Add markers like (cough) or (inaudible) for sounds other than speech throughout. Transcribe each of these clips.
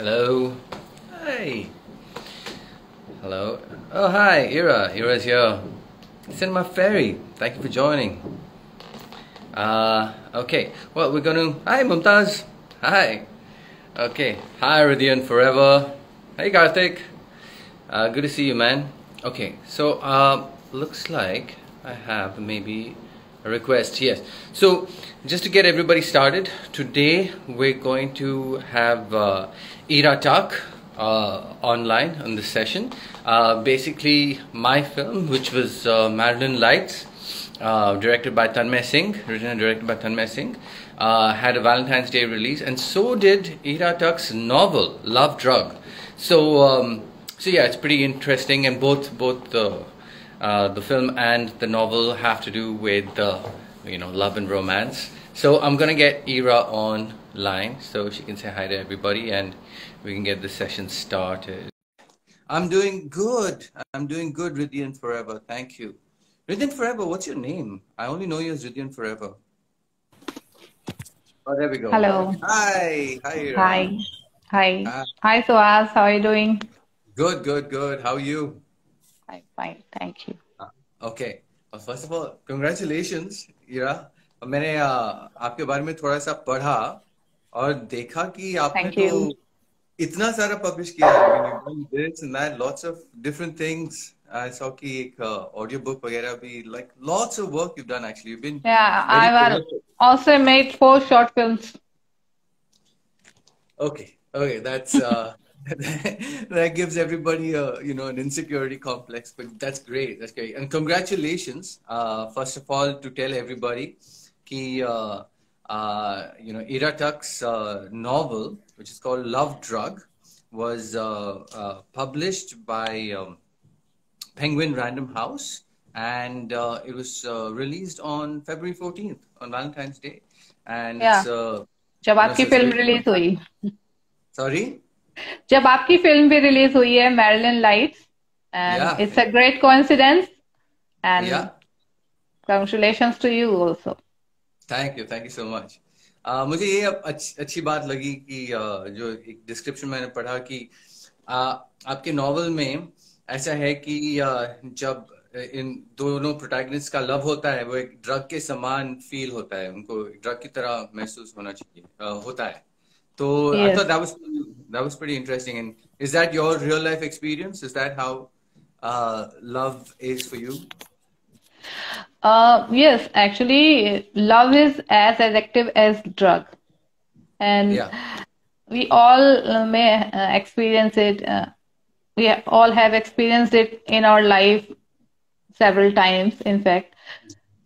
Hello. Hi. Hello. Oh, hi, Ira. Ira's here. Cinema Ferry. Thank you for joining. Uh, okay. Well, we're going to. Hi, Mumtaz. Hi. Okay. Hi, Radiant Forever. Hey, Karthik. Uh, good to see you, man. Okay. So, uh, looks like I have maybe request. Yes. So, just to get everybody started, today we're going to have uh, Ira Talk uh, online on this session. Uh, basically, my film, which was uh, Marilyn Lights, uh, directed by Tanmay Singh, written and directed by Tanmay Singh, uh, had a Valentine's Day release, and so did Ira Tuck's novel, Love Drug. So, um, so yeah, it's pretty interesting, and both both the uh, the film and the novel have to do with uh, you know love and romance. So I'm gonna get Ira online so she can say hi to everybody, and we can get the session started. I'm doing good. I'm doing good, Ridian Forever. Thank you. Ridian Forever, what's your name? I only know you as Ridian Forever. Oh, there we go. Hello. Hi. Hi. Ira. Hi. Hi. Hi. Hi, Suaz. How are you doing? Good, good, good. How are you? I'm fine. Thank you. Okay. Well, first of all, congratulations, Ira. मैंने uh, आपके बारे में थोड़ा सा पढ़ा और देखा कि आपने तो इतना सारा पब्लिश किया है lots of different things. I saw कि एक ऑडियो बुक वगैरह भी like lots of work you've done actually. You've been Yeah, very I've prolific. also made four short films. Okay, okay, that's uh, that (laughs) gives everybody a you know an insecurity complex, but that's great. That's great, and congratulations. Uh, first of all, to tell everybody, कि uh, uh, you know Ira Tuck's uh, novel, which is called Love Drug, was uh, uh, published by um, Penguin Random House, and uh, it was uh, released on February 14th on Valentine's Day, and Yeah. it's uh, जब you know, आपकी so it's film very- release हुई sorry. जब आपकी film भी release हुई है Marilyn lights and it's a great coincidence and. Congratulations to you also thank you thank you so much मुझे ये अच्छी अच्छी बात लगी कि uh, जो एक डिस्क्रिप्शन मैंने पढ़ा कि uh, आपके नॉवल में ऐसा है कि uh, जब इन दोनों प्रोटैगनिस्ट का लव होता है वो एक ड्रग के समान फील होता है उनको ड्रग की तरह महसूस होना चाहिए uh, होता है। So yes. I thought that was that was pretty interesting. And is that your real life experience? Is that how uh, love is for you? Uh, yes, actually, love is as addictive as drug, and yeah. we all uh, may uh, experience it. Uh, we all have experienced it in our life several times, in fact.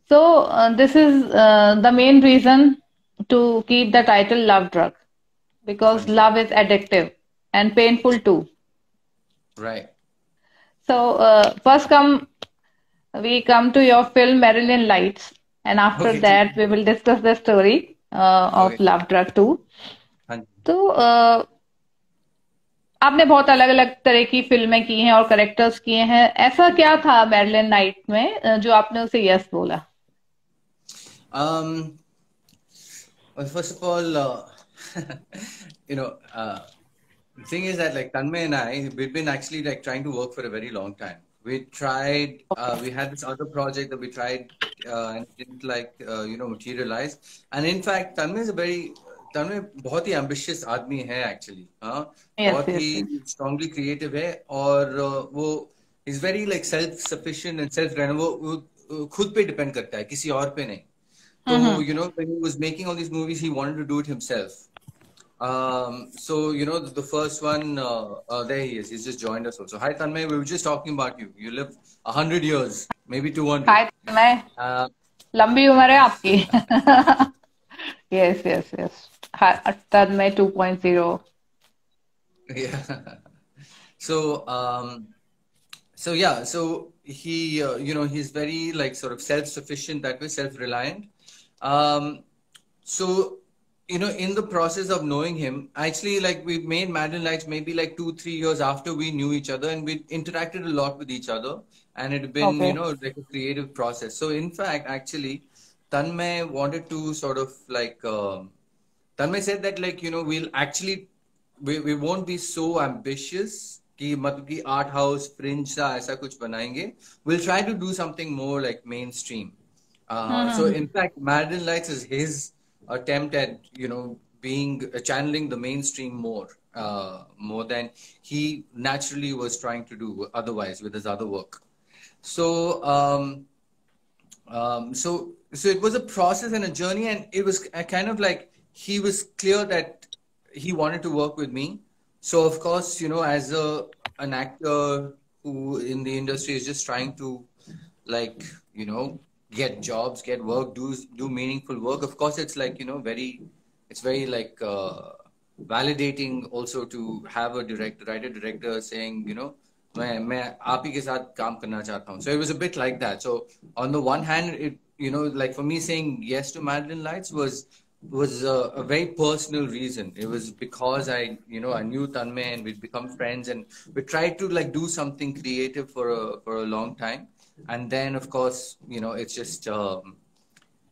So uh, this is uh, the main reason to keep the title "Love Drug." Because love is addictive and painful too. Right. So uh, first come we come to your film Marilyn Lights, and after Okay. that we will discuss the story uh, of Okay. Love Drug 2. हाँ तो uh, आपने बहुत अलग अलग तरह की फ़िल्में की हैं और करेक्टर्स किए हैं ऐसा क्या था मैरिलन नाइट में uh, जो आपने उसे यस बोला Um, well, first of all, uh, (laughs) you know, uh, the thing is that like Tanmay and I, we've been actually like trying to work for a very long time. We tried, uh, we had this other project that we tried, uh, and it didn't like, uh, you know, materialize. And in fact, Tanmay is a very, Tanmay बहुत ही ambitious आदमी है actually, हाँ, Yes, बहुत yes, ही strongly creative है और uh, वो is very like self sufficient and self reliant वो, वो खुद पे depend करता है किसी और पे नहीं so, you know, when he was making all these movies, he wanted to do it himself. Um, so, you know, the, the first one, uh, uh, there he is. He's just joined us also. Hi, Tanmay. We were just talking about you. You live 100 years, maybe 200. हाय मैं Uh, लंबी उम्र है आपकी (laughs) yes yes yes तद में 2.0 yeah. So, um, so yeah, so he, uh, you know, he's very like sort of self-sufficient that way, self-reliant. Um, so, you know, in the process of knowing him, actually, like we made Madden Lights maybe like two, three years after we knew each other, and we interacted a lot with each other, and it had been, Okay. you know, like a creative process. So, in fact, actually, Tanmay wanted to sort of like, um Tanmay said that like, you know, we'll actually we, we won't be so ambitious कि मतलब कि art house fringe सा ऐसा कुछ बनाएंगे will try to do something more like mainstream so in fact Madden Lights is his attempt at you know being uh, channeling the mainstream more uh, more than he naturally was trying to do otherwise with his other work. So um, um, so so it was a process and a journey and it was kind of like he was clear that he wanted to work with me. So of course you know as a an actor who in the industry is just trying to like you know get jobs get work do do meaningful work of course it's like you know very it's very like uh, validating also to have a director writer director saying you know मैं मैं आप ही के साथ काम करना चाहता हूँ so it was a bit like that so on the one hand it you know like for me saying yes to Madeline Lights was was a, a, very personal reason. It was because I, you know, I knew Tanmay and we'd become friends and we tried to like do something creative for a for a long time. And then, of course, you know, it's just um,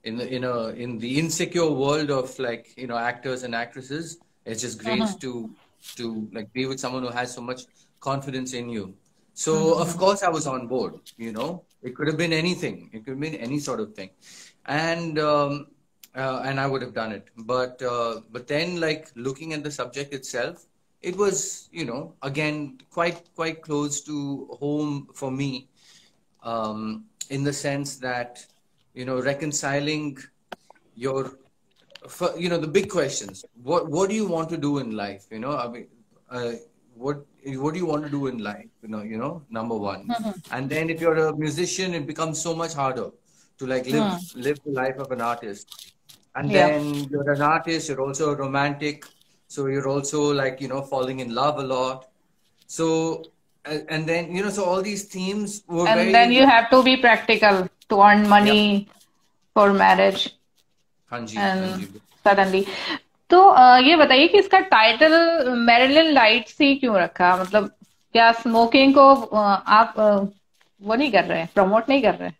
in the in a in the insecure world of like you know actors and actresses, it's just great uh-huh. to to like be with someone who has so much confidence in you. So uh-huh. of course I was on board. You know, it could have been anything. It could have been any sort of thing, and. Um, uh, and I would have done it. But uh, but then, like looking at the subject itself, it was you know again quite quite close to home for me, um, in the sense that you know reconciling your you know the big questions. What what do you want to do in life? You know, I mean, uh, what what do you want to do in life? You know, you know, number one. Mm-hmm. And then if you're a musician, it becomes so much harder to like live mm. live the life of an artist and yeah. then you're an artist you're also a romantic so you're also like you know falling in love a lot so and then you know so all these themes were and very... then you have to be practical to earn money yeah. for marriage Hanji, and Hanji. suddenly तो ये बताइए कि इसका title Marilyn lights ही क्यों रखा मतलब क्या smoking को आप वो नहीं कर रहे हैं प्रमोट नहीं कर रहे हैं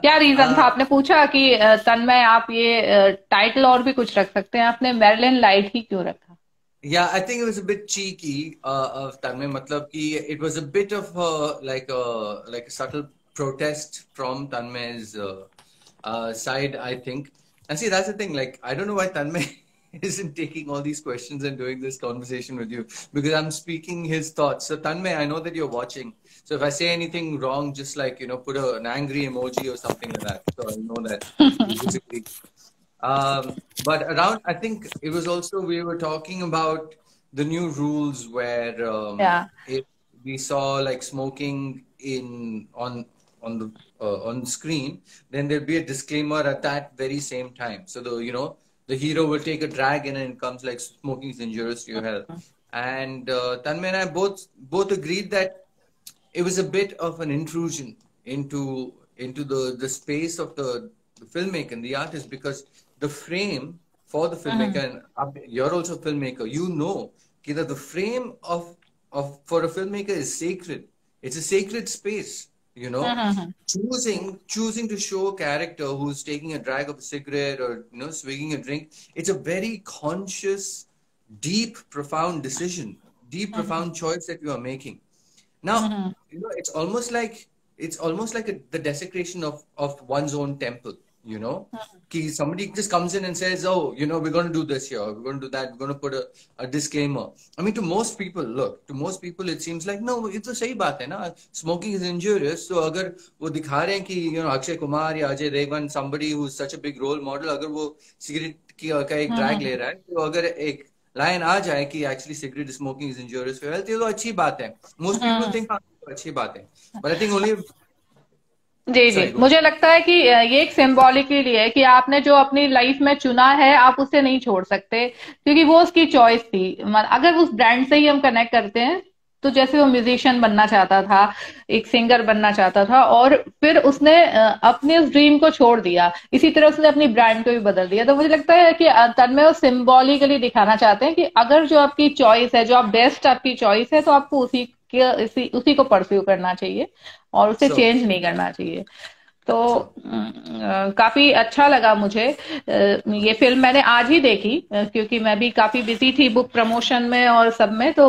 क्या रीजन था आपने पूछा कि तन्मय आप ये टाइटल और भी कुछ रख सकते हैं आपने मेरिलिन लाइट ही क्यों रखा Yeah, I think it was a bit cheeky uh, of Tanmay. Matlab ki it was a bit of a, like a like a subtle protest from Tanmay's uh, uh, side, I think. And see, that's the thing. Like, I don't know why Tanmay (laughs) isn't taking all these questions and doing this conversation with you because I'm speaking his thoughts. So Tanmay, I know that you're watching. So if I say anything wrong, just like you know, put a, an angry emoji or something like that, so I know that. Um, but around, I think it was also we were talking about the new rules where um, yeah. if we saw like smoking in on on the uh, on screen, then there'll be a disclaimer at that very same time. So the you know the hero will take a drag and it comes like smoking is injurious to your health. And uh, Tanmay and I both both agreed that it was a bit of an intrusion into into the the space of the, the filmmaker and the artist because the frame for the filmmaker uh-huh. and you're also a filmmaker. You know that the frame of of for a filmmaker is sacred. It's a sacred space you know? Uh-huh. choosing choosing to show a character who's taking a drag of a cigarette or you know swigging a drink it's a very conscious deep profound decision. Deep uh-huh. profound choice that you are making. Now you know it's almost like it's almost like a, the desecration of of one's own temple you know uh-huh. somebody just comes in and says oh you know we're going to do this here we're going to do that we're going to put a, a disclaimer i mean to most people look to most people it seems like no it's a sahi baat hai na smoking is injurious so agar wo dikha rahe hain ki you know akshay kumar ya ajay devgan somebody who's such a big role model agar wo cigarette की का एक drag ले रहा है तो अगर एक line आ जाए कि actually cigarette smoking is injurious for health ये तो अच्छी बात है मोस्ट पीपल थिंक अच्छी बात है बट आई थिंक ओनली जी जी. मुझे लगता है कि ये एक लिए है कि आपने जो अपनी लाइफ में चुना है आप उसे नहीं छोड़ सकते क्योंकि वो उसकी चॉइस थी. अगर उस ब्रांड से ही हम कनेक्ट करते हैं तो जैसे वो म्यूजिशियन बनना चाहता था एक सिंगर बनना चाहता था और फिर उसने अपने उस ड्रीम को छोड़ दिया. इसी तरह उसने अपनी ब्रांड को भी बदल दिया. तो मुझे लगता है कि तन्मय वो सिम्बॉलिकली दिखाना चाहते हैं कि अगर जो आपकी चॉइस है जो आप बेस्ट आपकी चॉइस है तो आपको उसी उसी, उसी को परस्यू करना चाहिए और उसे so, चेंज नहीं करना चाहिए। तो काफ़ी अच्छा लगा मुझे। ये फ़िल्म मैंने आज ही देखी क्योंकि मैं भी काफ़ी बिज़ी थी बुक प्रमोशन में और सब में तो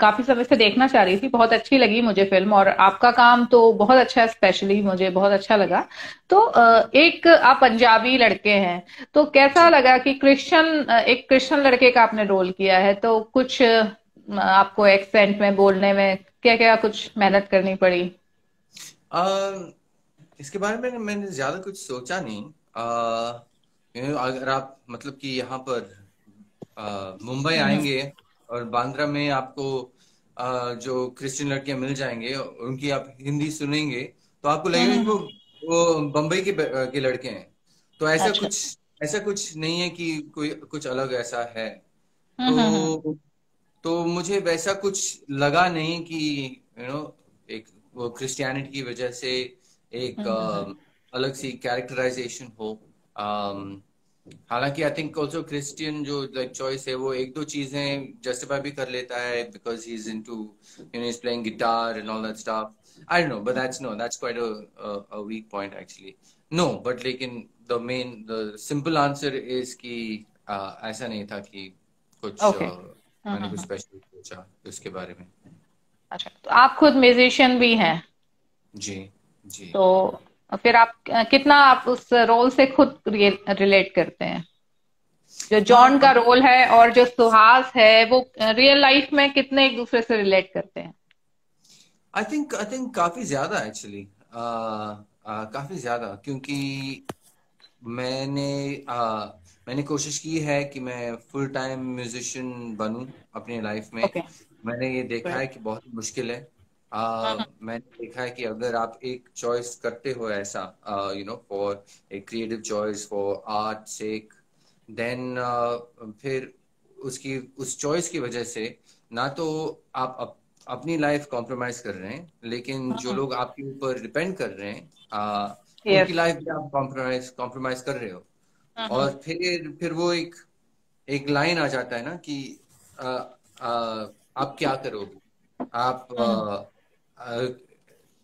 काफ़ी समय से देखना चाह रही थी। बहुत अच्छी लगी मुझे फ़िल्म और आपका काम तो बहुत अच्छा है स्पेशली मुझे बहुत अच्छा लगा। तो एक आप पंजाबी लड़के हैं तो कैसा लगा कि क्रिश्चियन एक क्रिश्चियन लड़के का आपने रोल किया है? तो कुछ आपको एक्सेंट में बोलने में क्या क्या कुछ मेहनत करनी पड़ी? आ, इसके बारे में मैंने ज़्यादा कुछ सोचा नहीं। आ, अगर आप मतलब कि यहाँ पर मुंबई हम्म। आएँगे और बांद्रा में आपको आ, जो क्रिश्चियन लड़कियाँ मिल जाएँगे उनकी आप हिंदी सुनेंगे तो आपको लगेगा कि वो वो बम्बई के के लड़के हैं। तो ऐसा अच्छा। कुछ ऐसा कुछ नहीं है कि कोई कुछ अलग ऐसा है। हम्म, हम्म, तो तो मुझे वैसा कुछ लगा नहीं कि यू नो एक वो क्रिश्चियनिटी की वजह से एक uh, अलग सी कैरेक्टराइजेशन हो। Um, हालाँकि आई थिंक ऑल्सो क्रिस्टियन जो लाइक चॉइस है वो एक दो चीज़ें जस्टिफाई भी कर लेता है because he is into you know is playing guitar and all that stuff I don't know but that's no that's quite a weak point actually no but लेकिन the main the simple answer is कि uh, ऐसा नहीं था कि कुछ okay. uh, मैंने कुछ special सोचा उसके बारे में। अच्छा तो आप खुद म्यूजिशियन भी हैं? जी जी। तो फिर आप कितना आप उस रोल से खुद रिलेट करते हैं? जो जॉन का रोल है और जो सुहास है वो रियल लाइफ में कितने एक दूसरे से रिलेट करते हैं? आई थिंक आई थिंक काफ़ी ज़्यादा एक्चुअली काफ़ी ज़्यादा क्योंकि मैंने uh, मैंने कोशिश की है कि मैं फुल टाइम म्यूजिशियन बनूं अपनी लाइफ में। Okay. मैंने ये देखा है कि बहुत मुश्किल है। uh, मैंने देखा है कि अगर आप एक चॉइस करते हो ऐसा you know for a creative choice for art sake then फिर उसकी उस चॉइस की वजह से ना तो आप अप, अपनी लाइफ कॉम्प्रोमाइज कर रहे हैं लेकिन जो लोग आपके ऊपर डिपेंड कर रहे हैं uh, yes. उनकी लाइफ भी आप कॉम्प्रोमाइज कॉम्प्रोमाइज कर रहे हो। और फिर फिर वो एक एक लाइन आ जाता है ना कि आ, आ, आप क्या करोगे? आप आ, आ,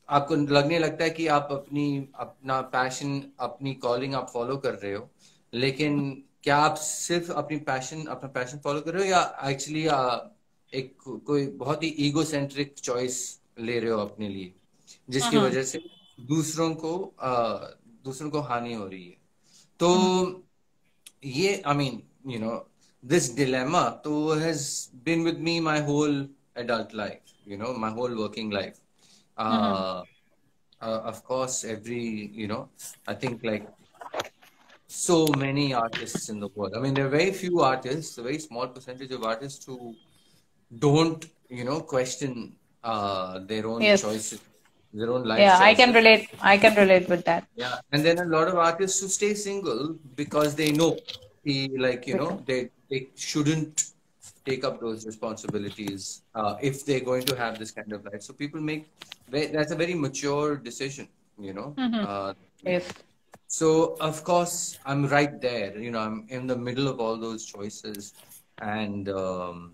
आपको लगने लगता है कि आप अपनी अपना पैशन अपनी कॉलिंग आप फॉलो कर रहे हो लेकिन क्या आप सिर्फ़ अपनी पैशन अपना पैशन फॉलो कर रहे हो या एक्चुअली एक कोई बहुत ही ईगो सेंट्रिक चॉइस ले रहे हो अपने लिए जिसकी वजह से दूसरों को आ, दूसरों को हानि हो रही है? तो ये I mean you know this dilemma to has been with me my whole adult life you know my whole working life uh, mm-hmm. uh, of course every you know i think like so many artists in the world i mean there are very few artists a very small percentage of artists who don't you know question uh, their own yes. choices their own life. Yeah. I can relate. I can relate with that. Yeah, and then a lot of artists who stay single because they know, like you know, they they shouldn't take up those responsibilities uh, if they're going to have this kind of life. So people make that's a very mature decision, you know. Mm-hmm. Uh, yes. So of course I'm right there. You know, I'm in the middle of all those choices, and um,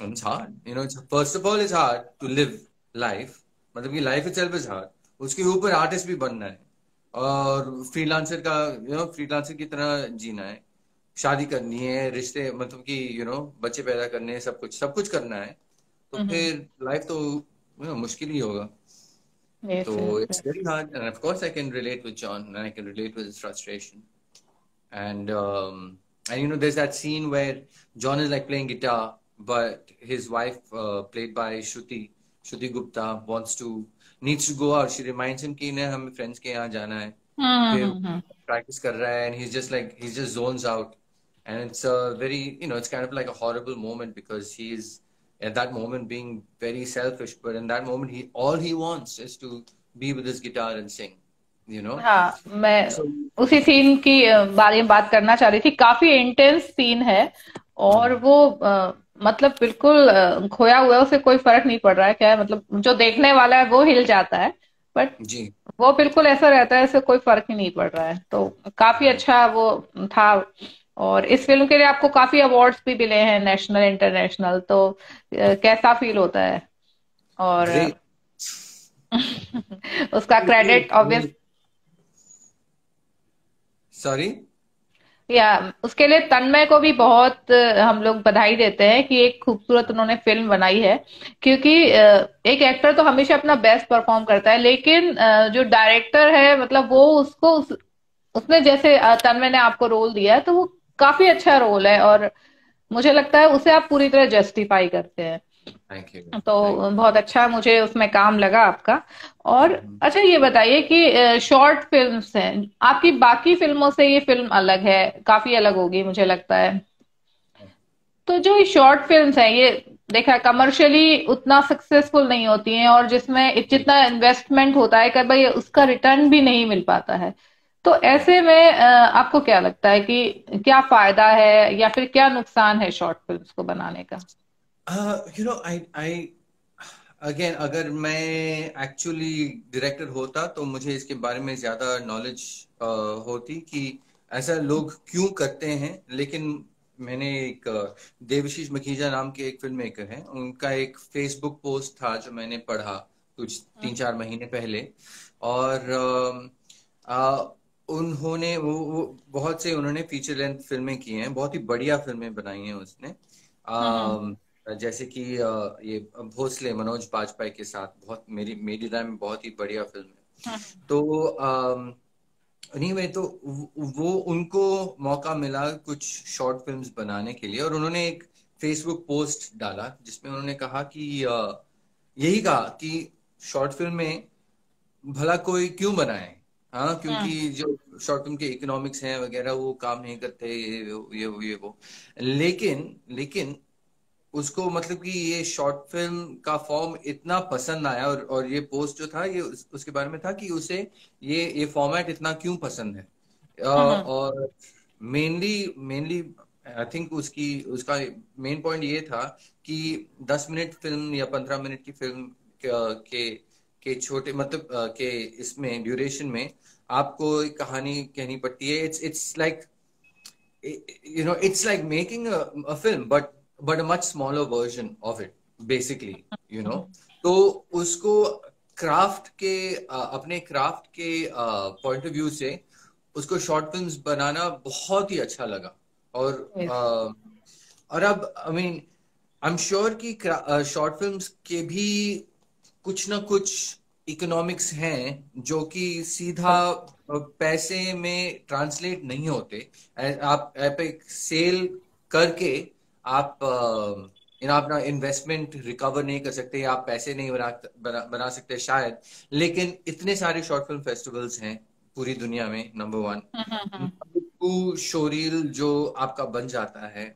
it's hard. You know, it's first of all it's hard to live life मतलब कि life itself is hard उसके ऊपर artist भी बनना है। और freelancer का you no freelancer की तरह जीना है। शादी करनी है रिश्ते मतलब कि यू नो बच्चे पैदा करने हैं सब कुछ सब कुछ करना है। तो। फिर लाइफ तो यू नो मुश्किल ही होगा। तो it's very hard and of course I can relate with John and I can relate with his frustration and and you know there's that scene where John is like playing guitar but his wife uh, played by Shruti Shruti Gupta wants to needs to go out. She reminds him कि इन्हें हमें friends के यहाँ जाना है. practice कर रहा है and he's just like he just zones out and it's a very you know it's kind of like a horrible moment because he's at that moment being very selfish but in that moment he all he wants is to be with his guitar and sing you know हाँ मैं so, उसी scene की बारे में बात करना चाह रही थी काफ़ी इंटेंस सीन है और वो मतलब बिल्कुल खोया हुआ उसे कोई फ़र्क नहीं पड़ रहा है क्या है मतलब जो देखने वाला है वो हिल जाता है बट जी। वो बिल्कुल ऐसा रहता है इसे कोई फ़र्क ही नहीं पड़ रहा है तो काफ़ी अच्छा वो था और इस फ़िल्म के लिए आपको काफ़ी अवार्ड्स भी मिले हैं नेशनल इंटरनेशनल तो कैसा फील होता है? और (laughs) उसका क्रेडिट ऑब्वियस सॉरी या उसके लिए तन्मय को भी बहुत हम लोग बधाई देते हैं कि एक खूबसूरत उन्होंने फ़िल्म बनाई है। क्योंकि एक एक्टर तो हमेशा अपना बेस्ट परफॉर्म करता है लेकिन जो डायरेक्टर है मतलब वो उसको उस, उसने जैसे तन्मय ने आपको रोल दिया है तो वो काफ़ी अच्छा रोल है और मुझे लगता है उसे आप पूरी तरह जस्टिफाई करते हैं। थैंक यू तो बहुत अच्छा मुझे उसमें काम लगा आपका। और mm-hmm. अच्छा ये बताइए कि शॉर्ट फिल्म्स हैं। आपकी बाकी फ़िल्मों से ये फ़िल्म अलग है काफ़ी अलग होगी मुझे लगता है। तो जो ये शॉर्ट फिल्म्स हैं ये देखा कमर्शियली उतना सक्सेसफुल नहीं होती हैं और जिसमें जितना इन्वेस्टमेंट होता है कि भाई उसका रिटर्न भी नहीं मिल पाता है। तो ऐसे में आपको क्या लगता है कि क्या फ़ायदा है या फिर क्या नुकसान है शॉर्ट फिल्म्स को बनाने का? You know I I again अगर मैं एक्चुअली डायरेक्टर होता तो मुझे इसके बारे में ज़्यादा नॉलेज uh, होती कि ऐसा लोग क्यों करते हैं लेकिन मैंने एक देवशीष मखीजा नाम के एक फ़िल्म मेकर हैं। उनका एक फेसबुक पोस्ट था जो मैंने पढ़ा कुछ तीन चार महीने पहले। और आ, आ, उन्होंने वो, वो बहुत से उन्होंने फीचर लेंथ फ़िल्में की हैं बहुत ही बढ़िया फ़िल्में बनाई हैं उसने। आ, जैसे कि ये भोसले मनोज बाजपेयी के साथ बहुत मेरी मेरी राय में बहुत ही बढ़िया फ़िल्म है हाँ। तो नहीं मैं तो वो उनको मौका मिला कुछ शॉर्ट फिल्म्स बनाने के लिए और उन्होंने एक फेसबुक पोस्ट डाला जिसमें उन्होंने कहा कि यही कहा कि शॉर्ट फ़िल्म में भला कोई क्यों बनाए हाँ क्योंकि हाँ। जो शॉर्ट फ़िल्म के इकोनॉमिक्स हैं वगैरह वो काम नहीं करते ये ये ये वो लेकिन लेकिन उसको मतलब कि ये शॉर्ट फ़िल्म का फॉर्म इतना पसंद आया और और ये पोस्ट जो था ये उस, उसके बारे में था कि उसे ये ये फॉर्मेट इतना क्यों पसंद है हम्म। और मेनली मेनली आई थिंक उसकी उसका मेन पॉइंट ये था कि दस मिनट फ़िल्म या पंद्रह मिनट की फ़िल्म के के छोटे मतलब के इसमें ड्यूरेशन में आपको एक कहानी कहनी पड़ती है it's it's like you know it's like making a film but but much smaller version of it basically you know तो उसको क्राफ्ट के अपने क्राफ्ट के पॉइंट ऑफ़ व्यू से उसको शॉर्ट फ़िल्म बनाना बहुत ही अच्छा लगा। और और अब I mean I am sure कि शॉर्ट फिल्म्स के भी कुछ ना कुछ इकोनॉमिक्स हैं जो कि सीधा पैसे में ट्रांसलेट नहीं होते। आप एक सेल करके आप इन अपना इन्वेस्टमेंट रिकवर नहीं कर सकते आप पैसे नहीं बना बना, बना सकते शायद लेकिन इतने सारे शॉर्ट फ़िल्म फेस्टिवल्स हैं पूरी दुनिया में नंबर वन टू शोरील जो आपका बन जाता है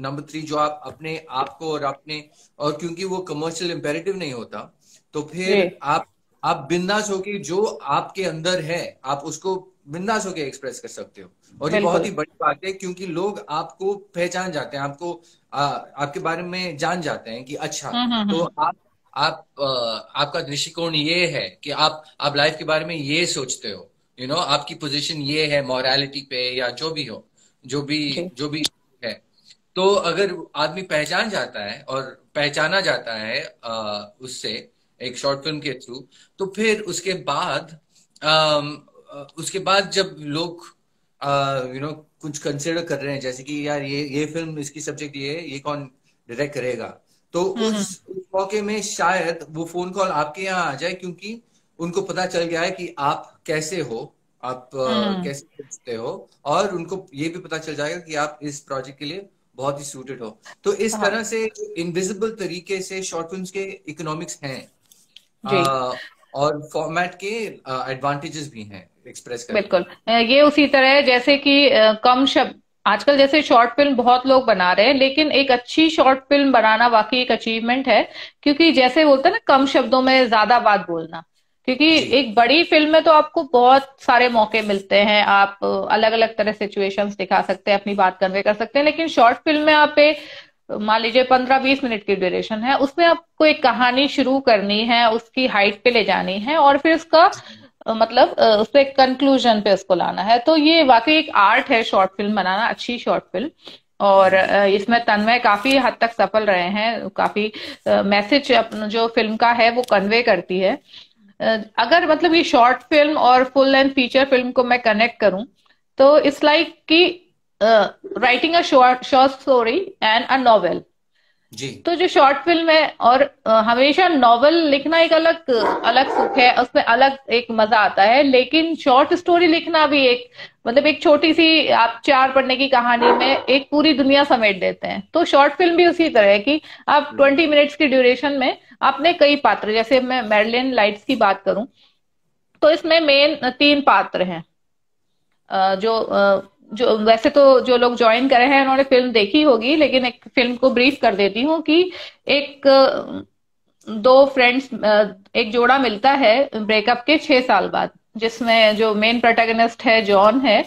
नंबर थ्री जो आप अपने आप को और अपने और क्योंकि वो कमर्शियल इम्पेरेटिव नहीं होता तो फिर आप आप बिंदास हो कि जो आपके अंदर है आप उसको बिंदास होकर एक्सप्रेस कर सकते हो और ये बहुत ही बड़ी बात है क्योंकि लोग आपको पहचान जाते हैं आपको आ, आपके बारे में जान जाते हैं कि अच्छा हम्म, हम्म, तो हम्म। आप आप आ, आपका दृष्टिकोण ये है कि आप आप लाइफ के बारे में ये सोचते हो यू you नो know, आपकी पोजीशन ये है मॉरलिटी पे या जो भी हो जो भी okay. जो भी है तो अगर आदमी पहचान जाता है और पहचाना जाता है आ, उससे एक शॉर्ट फ़िल्म के थ्रू तो फिर उसके बाद उसके बाद जब लोग यू नो कुछ कंसिडर कर रहे हैं जैसे कि यार ये ये फ़िल्म इसकी सब्जेक्ट ये है ये कौन डायरेक्ट करेगा तो हम्म, उस, हम्म। मौके में शायद वो फ़ोन कॉल आपके यहाँ आ जाए क्योंकि उनको पता चल गया है कि आप कैसे हो आप हम्म। कैसे सोचते हो और उनको ये भी पता चल जाएगा कि आप इस प्रोजेक्ट के लिए बहुत ही सूटेड हो तो इस हाँ। तरह से इनविजिबल तरीके से शॉर्ट फ़िल्म के इकोनॉमिक्स हैं और फॉर्मेट के एडवांटेजेस भी हैं एक्सप्रेस करने बिल्कुल। ये उसी तरह है जैसे कि कम शब्द आजकल जैसे शॉर्ट फ़िल्म बहुत लोग बना रहे हैं लेकिन एक अच्छी शॉर्ट फ़िल्म बनाना वाकई एक अचीवमेंट है क्योंकि जैसे बोलते हैं ना कम शब्दों में ज़्यादा बात बोलना। क्योंकि एक बड़ी फ़िल्म में तो आपको बहुत सारे मौके मिलते हैं आप अलग अलग तरह सिचुएशंस दिखा सकते हैं अपनी बात कन्वे कर सकते हैं लेकिन शॉर्ट फ़िल्म में आप एक मान लीजिए पंद्रह बीस मिनट की ड्यूरेशन है, उसमें आपको एक कहानी शुरू करनी है, उसकी हाइट पे ले जानी है और फिर उसका मतलब उस पर कंक्लूजन पे उसको लाना है। तो ये वाकई एक आर्ट है शॉर्ट फ़िल्म बनाना, अच्छी शॉर्ट फ़िल्म और इसमें तन्मय काफ़ी हद तक सफल रहे हैं, काफ़ी मैसेज जो फ़िल्म का है वो कन्वे करती है। अगर मतलब ये शॉर्ट फ़िल्म और फुल लेंथ फीचर फ़िल्म को मैं कनेक्ट करूँ तो इट्स लाइक कि writing a short short story and a novel जी। तो जो शॉर्ट फ़िल्म है और हमेशा नॉवल लिखना एक अलग अलग सुख है उसमें अलग एक मज़ा आता है लेकिन शॉर्ट स्टोरी लिखना भी एक मतलब एक छोटी सी आप चार पढ़ने की कहानी में एक पूरी दुनिया समेट देते हैं। तो शॉर्ट फ़िल्म भी उसी तरह है कि आप ट्वेंटी मिनट्स की ड्यूरेशन में आपने कई पात्र जैसे मैं मेरलिन लाइट्स की बात करूँ तो इसमें मेन तीन पात्र हैं। जो जो, वैसे तो जो लोग ज्वाइन करे हैं, उन्होंने फ़िल्म देखी होगी, लेकिन एक फ़िल्म को ब्रीफ कर देती हूँ कि एक दो फ्रेंड्स एक जोड़ा मिलता है ब्रेकअप के छह साल बाद, जिसमें जो मेन प्रोटेगनिस्ट है जॉन है,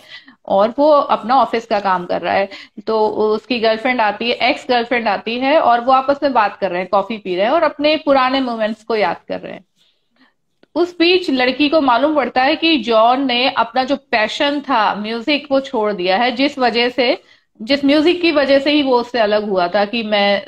और वो अपना ऑफ़िस का काम कर रहा है। तो उसकी गर्लफ्रेंड आती है एक्स गर्लफ्रेंड आती है, और वो आपस में बात कर रहे हैं कॉफ़ी पी रहे हैं, और अपने पुराने मोमेंट्स को याद कर रहे हैं। उस बीच लड़की को मालूम पड़ता है कि जॉन ने अपना जो पैशन था, म्यूज़िक, वो छोड़ दिया है। जिस वजह से, जिस म्यूज़िक की वजह से ही वो उससे अलग हुआ था कि मैं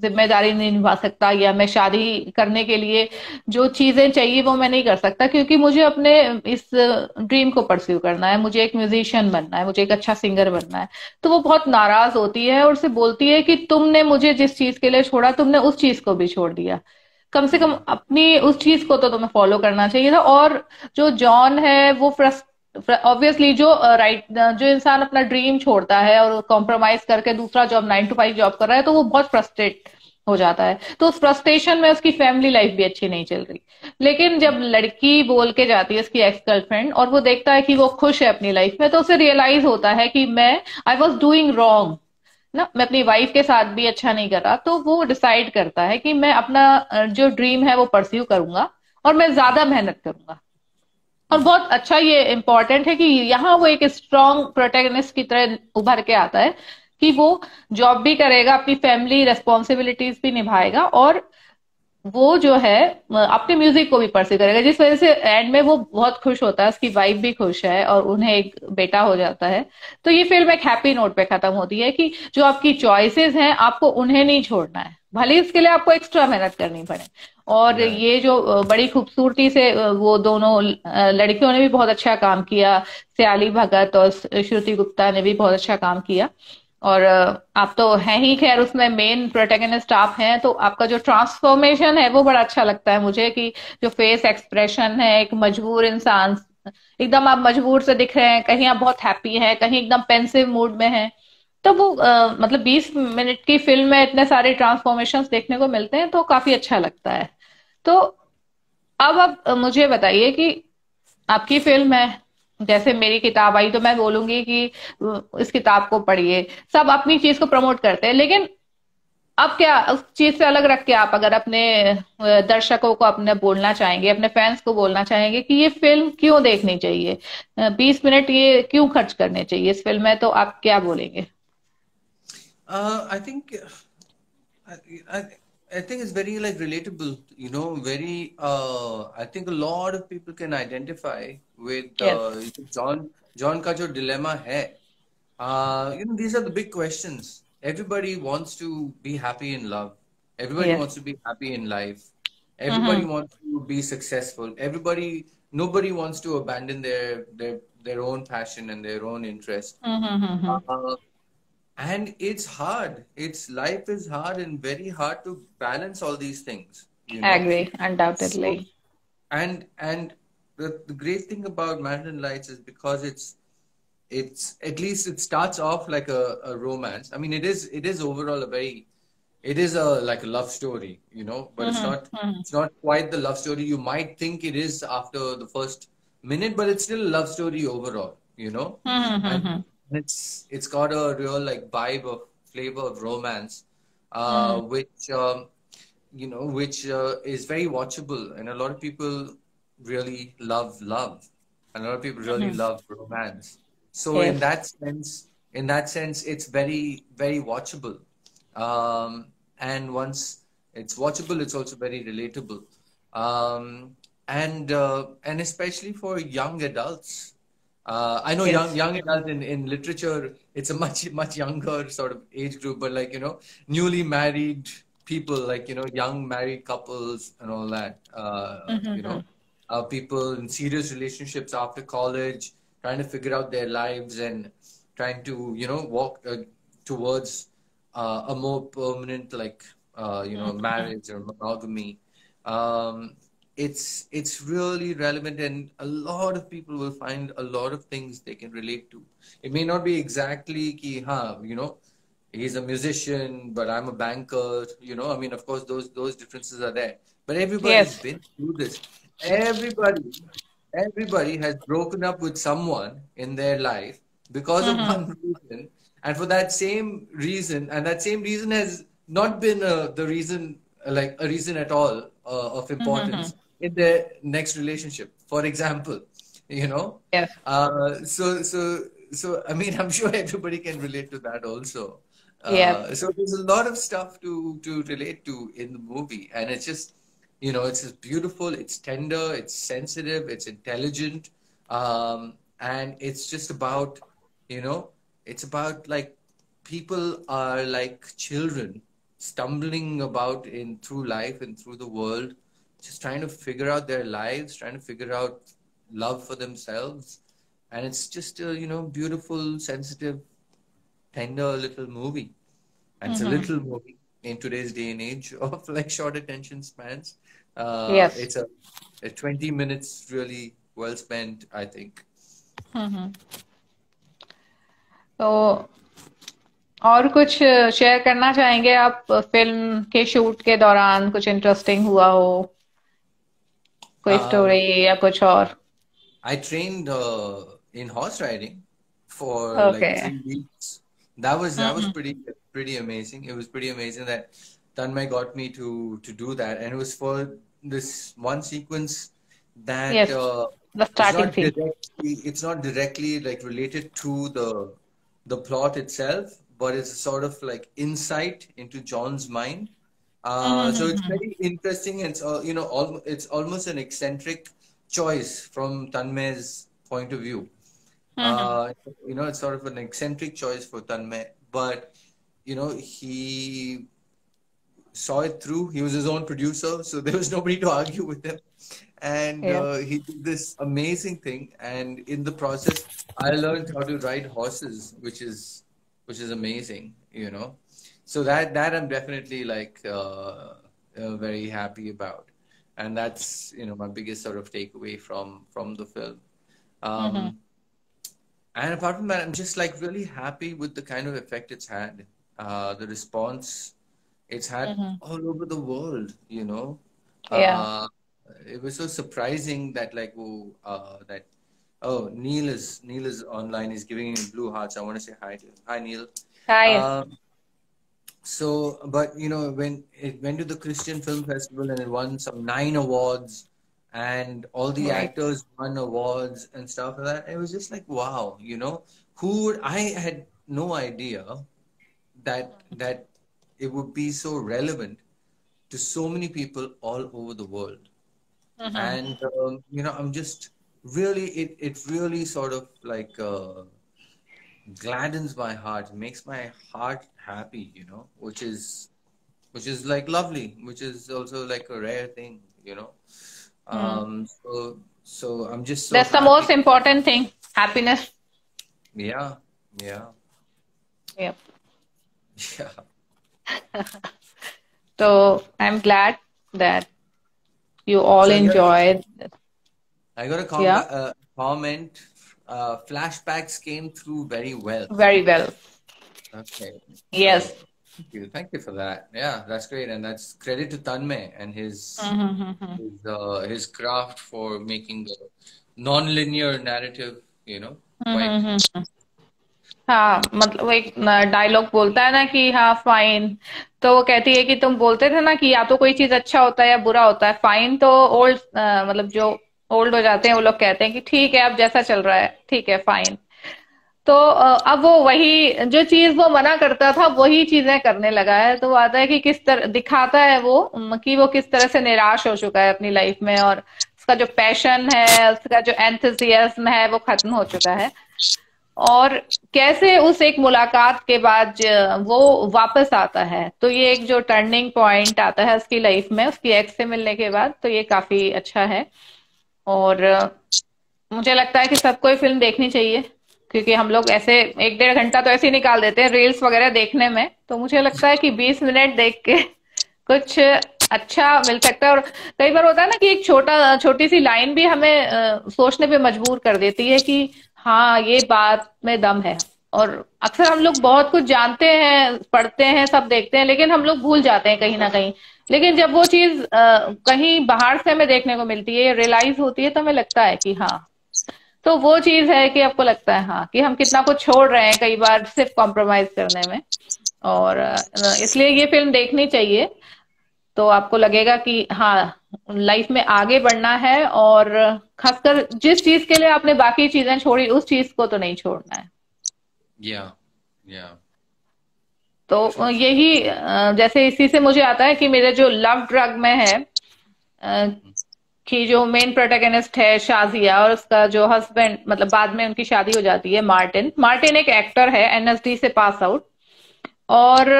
ज़िम्मेदारी नहीं निभा सकता या मैं शादी करने के लिए जो चीज़ें चाहिए वो मैं नहीं कर सकता, क्योंकि मुझे अपने इस ड्रीम को परस्यू करना है। मुझे एक म्यूजिशियन बनना है, मुझे एक अच्छा सिंगर बनना है। तो वो बहुत नाराज़ होती है और उसे बोलती है कि तुमने मुझे जिस चीज़ के लिए छोड़ा, तुमने उस चीज़ को भी छोड़ दिया। कम से कम अपनी उस चीज़ को तो तुम्हें फॉलो करना चाहिए था। और जो जॉन है, वो फ्रस्ट ऑब्वियसली जो राइट जो इंसान अपना ड्रीम छोड़ता है और कॉम्प्रोमाइज करके दूसरा job nine to five job कर रहा है तो वो बहुत फ्रस्ट्रेट हो जाता है। तो उस फ्रस्ट्रेशन में उसकी फैमिली लाइफ भी अच्छी नहीं चल रही। लेकिन जब लड़की बोल के जाती है उसकी एक्स गर्लफ्रेंड और वो देखता है कि वो खुश है अपनी लाइफ में तो उसे रियलाइज़ होता है कि मैं आई वॉज़ डूइंग रॉन्ग ना, मैं अपनी वाइफ के साथ भी अच्छा नहीं कर रहा तो वो डिसाइड करता है कि मैं अपना जो ड्रीम है वो परस्यू करूँगा और मैं ज़्यादा मेहनत करूँगा। और बहुत अच्छा ये इम्पोर्टेंट है कि यहाँ वो एक स्ट्रॉन्ग प्रोटेगनिस्ट की तरह उभर के आता है कि वो जॉब भी करेगा, अपनी फैमिली रेस्पॉन्सिबिलिटीज भी निभाएगा और वो जो है अपने म्यूज़िक को भी परस्यू करेगा। जिस वजह से एंड में वो बहुत खुश होता है उसकी वाइफ भी खुश है और उन्हें एक बेटा हो जाता है। तो ये फ़िल्म एक हैप्पी नोट पे खत्म होती है कि जो आपकी चॉइसेस हैं आपको उन्हें नहीं छोड़ना है। भले ही इसके लिए आपको एक्स्ट्रा मेहनत करनी पड़े। और ये जो बड़ी खूबसूरती से वो दोनों लड़कियों ने भी बहुत अच्छा काम किया। सयाली भगत और श्रुति गुप्ता ने भी बहुत अच्छा काम किया। और आप तो हैं ही खैर उसमें मेन प्रोटेगनिस्ट आप हैं तो आपका जो ट्रांसफॉर्मेशन है वो बड़ा अच्छा लगता है मुझे कि जो फेस एक्सप्रेशन है एक मजबूर इंसान एकदम आप मजबूर से दिख रहे हैं कहीं आप बहुत हैप्पी हैं कहीं एकदम पेंसिव मूड में हैं तो वो आ, मतलब 20 मिनट की फ़िल्म में इतने सारे ट्रांसफॉर्मेशन देखने को मिलते हैं तो काफ़ी अच्छा लगता है। तो अब अब मुझे बताइए कि आपकी फ़िल्म है जैसे मेरी किताब आई तो मैं बोलूँगी कि इस किताब को पढ़िए। सब अपनी चीज़ को प्रमोट करते हैं, लेकिन अब क्या, उस चीज़ से अलग रख के आप अगर अपने दर्शकों को अपने बोलना चाहेंगे, अपने फैंस को बोलना चाहेंगे कि ये फ़िल्म क्यों देखनी चाहिए? बीस मिनट ये क्यों खर्च करने चाहिए इस फ़िल्म में तो आप क्या बोलेंगे? I think I think it's very like relatable, you know, very, uh, I think a lot of people can identify with uh, John, John ka jo dilemma hai. Uh, you know, these are the big questions. Everybody wants to be happy in love. Everybody yes. wants to be happy in life. Everybody mm-hmm. wants to be successful. Everybody, nobody wants to abandon their, their, their own passion and their own interest. Mm-hmm. mm-hmm. Uh, and it's hard it's life is hard and very hard to balance all these things you know? I agree undoubtedly so, and and the, the great thing about Mandarin Lights is because it's it's at least it starts off like a, a romance i mean it is it is overall a very it is a like a love story you know but mm-hmm. it's not mm-hmm. it's not quite the love story you might think it is after the first minute but it's still a love story overall you know mm-hmm. and, mm-hmm it's it's got a real like vibe of flavor of romance, uh, mm. which um, you know which uh, is very watchable, and a lot of people really love love, and a lot of people really mm-hmm. love romance. So yes. in that sense, in that sense, it's very very watchable, um, and once it's watchable, it's also very relatable. Um, and uh, and especially for young adults uh, I know yes. young young adult in, in literature, it's a much much younger sort of age group, but like you know, newly married people, like you know, young married couples and all that. Uh, mm-hmm. You know, uh, people in serious relationships after college, trying to figure out their lives and trying to you know walk uh, towards uh, a more permanent like uh, you know marriage or monogamy um, it's it's really relevant and a lot of people will find a lot of things they can relate to. It may not be exactly ki ha you know he's a musician but i'm a banker you know i mean of course those those differences are there. But everybody's Yes. been through this. Everybody everybody has broken up with someone in their life because of one reason. And for that same reason and that same reason has not been uh, the reason like a reason at all uh, of importance in their next relationship for example you know Yeah. uh, so so so i mean i'm sure everybody can relate to that also uh, Yes. so there's a lot of stuff to to relate to in the movie and it's just you know it's just beautiful it's tender it's sensitive it's intelligent um, and it's just about you know it's about like people are like children stumbling about in through life and through the world just trying to figure out their lives trying to figure out love for themselves and it's just a you know beautiful sensitive tender little movie and it's a little movie in today's day and age (laughs) of like short attention spans uh, Yes. it's a, a 20 minutes really well spent i think तो और कुछ share करना चाहेंगे आप film के shoot के दौरान कुछ इंटरेस्टिंग हुआ हो कोई Um, स्टोरी या कुछ और I trained uh, in horse riding for like Okay. three weeks. That was that was pretty pretty amazing. It was pretty amazing that Tanmay got me to to do that, and it was for this one sequence that Yes, uh, the it's starting not scene. directly it's not directly like related to the the plot itself, but it's sort of like insight into John's mind. Uh, so it's very interesting. It's uh, you know, al it's almost an eccentric choice from Tanmay's point of view. Uh, you know, it's sort of an eccentric choice for Tanmay, but you know, he saw it through. He was his own producer, so there was (laughs) nobody to argue with him. And Yeah. uh, he did this amazing thing. And in the process, I learned how to ride horses, which is which is amazing, you know. So that that I'm definitely like uh, uh, very happy about, and that's you know my biggest sort of takeaway from from the film. Um, and apart from that, I'm just like really happy with the kind of effect it's had, uh, the response it's had all over the world, you know. Yeah. Uh, it was so surprising that like oh, uh, that oh Neil is Neil is online. He's giving me blue hearts. I want to say hi to him. Hi Neil. Hi. Um, so, but you know, when it went to the Christian Film Festival and it won some nine awards, and all the Right. actors won awards and stuff like that, it was just like wow, you know, who would I had no idea that that it would be so relevant to so many people all over the world. And um, you know i'm just really it it really sort of like uh, gladdens my heart makes my heart happy you know which is which is like lovely which is also like a rare thing you know um so so i'm just so That's the most important thing. Happiness. yeah yeah Yep. yeah (laughs) So I'm glad that you all So, yeah. enjoyed. i got a com- Yeah. uh, comment uh, flashbacks came through very well Very well. Okay Yes. Thank you. Thank you for that. Yeah, that's great. And that's credit to Tanmay and his mm-hmm. his, uh, his craft for making the non-linear narrative, you know, quite हाँ मतलब वो एक dialogue बोलता है ना कि हाँ fine तो वो कहती है कि तुम बोलते थे ना कि या तो कोई चीज़ अच्छा होता है या बुरा होता है फाइन तो ओल्ड मतलब जो ओल्ड हो जाते हैं वो लोग कहते हैं कि ठीक है अब जैसा चल रहा है ठीक है फाइन तो अब वो वही, जो चीज़ वो मना करता था, वही चीज़ें करने लगा है। तो वो आता है कि किस तरह, दिखाता है वो कि वो किस तरह से निराश हो चुका है अपनी लाइफ में और उसका जो पैशन है, उसका जो एंथुजियाज्म है, वो खत्म हो चुका है। और कैसे उस एक मुलाकात के बाद वो वापस आता है? तो ये एक जो टर्निंग पॉइंट आता है उसकी लाइफ में, उसकी एक्स से मिलने के बाद तो ये काफ़ी अच्छा है। और मुझे लगता है कि सबको ये फ़िल्म देखनी चाहिए। क्योंकि हम लोग ऐसे एक डेढ़ घंटा तो ऐसे ही निकाल देते हैं रील्स वगैरह देखने में। तो मुझे लगता है कि 20 मिनट देख के कुछ अच्छा मिल सकता है। और कई बार होता है ना कि एक छोटा छोटी सी लाइन भी हमें आ, सोचने पे मजबूर कर देती है कि हाँ ये बात में दम है। और अक्सर हम लोग बहुत कुछ जानते हैं पढ़ते हैं सब देखते हैं लेकिन हम लोग भूल जाते हैं कहीं ना कहीं। लेकिन जब वो चीज़ कहीं बाहर से हमें देखने को मिलती है रियलाइज़ होती है तो हमें लगता है कि हाँ तो वो चीज़ है कि आपको लगता है हाँ कि हम कितना कुछ छोड़ रहे हैं कई बार सिर्फ़ कॉम्प्रोमाइज करने में। और इसलिए ये फ़िल्म देखनी चाहिए। तो आपको लगेगा कि हाँ लाइफ में आगे बढ़ना है और खासकर जिस चीज़ के लिए आपने बाकी चीज़ें छोड़ी उस चीज़ को तो नहीं छोड़ना है। Yeah, yeah. तो यही जैसे इसी से मुझे आता है कि मेरे जो लव ड्रग में है कि जो मेन प्रोटेगनिस्ट है शाजिया और उसका जो हस्बैंड मतलब बाद में उनकी शादी हो जाती है मार्टिन। मार्टिन एक एक्टर है एनएसडी से पास आउट और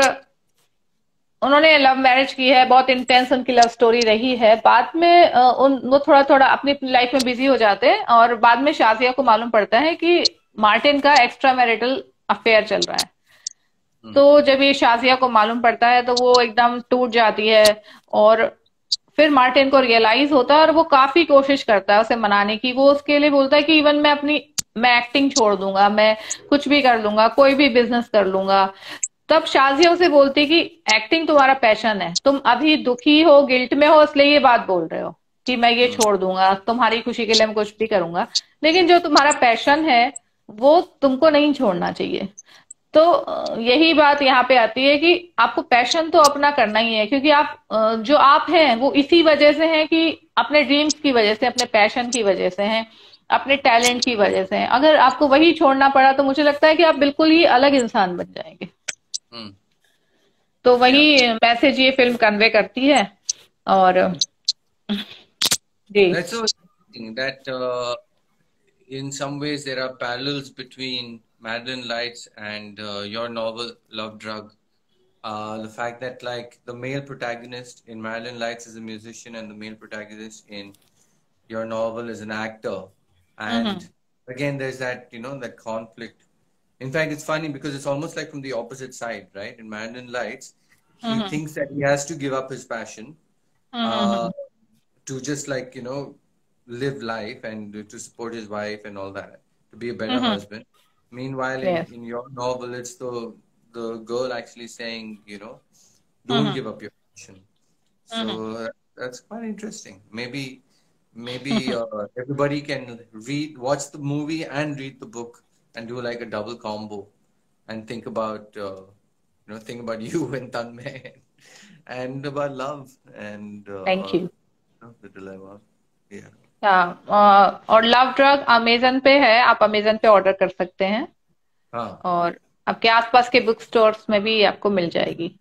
उन्होंने लव मैरिज की है बहुत इंटेंस उनकी लव स्टोरी रही है। बाद में उन वो थोड़ा थोड़ा अपनी अपनी लाइफ में बिज़ी हो जाते हैं और बाद में शाजिया को मालूम पड़ता है कि मार्टिन का एक्स्ट्रा मैरिटल अफेयर चल रहा है। हम्म। तो जब ये शाजिया को मालूम पड़ता है तो वो एकदम टूट जाती है और फिर मार्टिन को रियलाइज़ होता है और वो काफ़ी कोशिश करता है उसे मनाने की। वो उसके लिए बोलता है कि इवन मैं अपनी, मैं एक्टिंग छोड़ दूँगा, मैं कुछ भी कर लूँगा, कोई भी बिज़नेस कर लूँगा। तब शाजिया उसे बोलती कि एक्टिंग तुम्हारा पैशन है। तुम अभी दुखी हो गिल्ट में हो, इसलिए ये बात बोल रहे हो कि मैं ये छोड़ दूँगा, तुम्हारी खुशी के लिए मैं कुछ भी करूँगा। लेकिन जो तुम्हारा पैशन है, वो तुमको नहीं छोड़ना चाहिए। तो यही बात यहाँ पे आती है कि आपको पैशन तो अपना करना ही है क्योंकि आप जो आप हैं वो इसी वजह से हैं कि अपने ड्रीम्स की वजह से अपने पैशन की वजह से हैं अपने टैलेंट की वजह से हैं। अगर आपको वही छोड़ना पड़ा तो मुझे लगता है कि आप बिल्कुल ही अलग इंसान बन जाएँगे। हम्म। तो वही मैसेज ये फ़िल्म कन्वे करती है और जी। That uh, in some ways there are parallels between Madeline Lights and uh, your novel Love Drug. Uh, the fact that like the male protagonist in Madeline Lights is a musician and the male protagonist in your novel is an actor, and mm-hmm. again there's that you know that conflict in fact, it's funny because it's almost like from the opposite side, right? In Mandarin Lights, he mm-hmm. thinks that he has to give up his passion mm-hmm. uh, to just like, you know, live life and to support his wife and all that, to be a better mm-hmm. husband. Meanwhile, yes. in, in, your novel, it's the the girl actually saying, you know, don't mm-hmm. give up your passion. So mm-hmm. that's quite interesting. Maybe maybe uh, (laughs) everybody can read, watch the movie, and read the book and do like a double combo and think about uh, you know think about (laughs) you and Tanmay and about love and uh, thank you the dilemma yeah uh, और love drug Amazon पे है आप Amazon पे order कर सकते हैं। हाँ। और आपके आसपास के बुक स्टोर्स में भी आपको मिल जाएगी।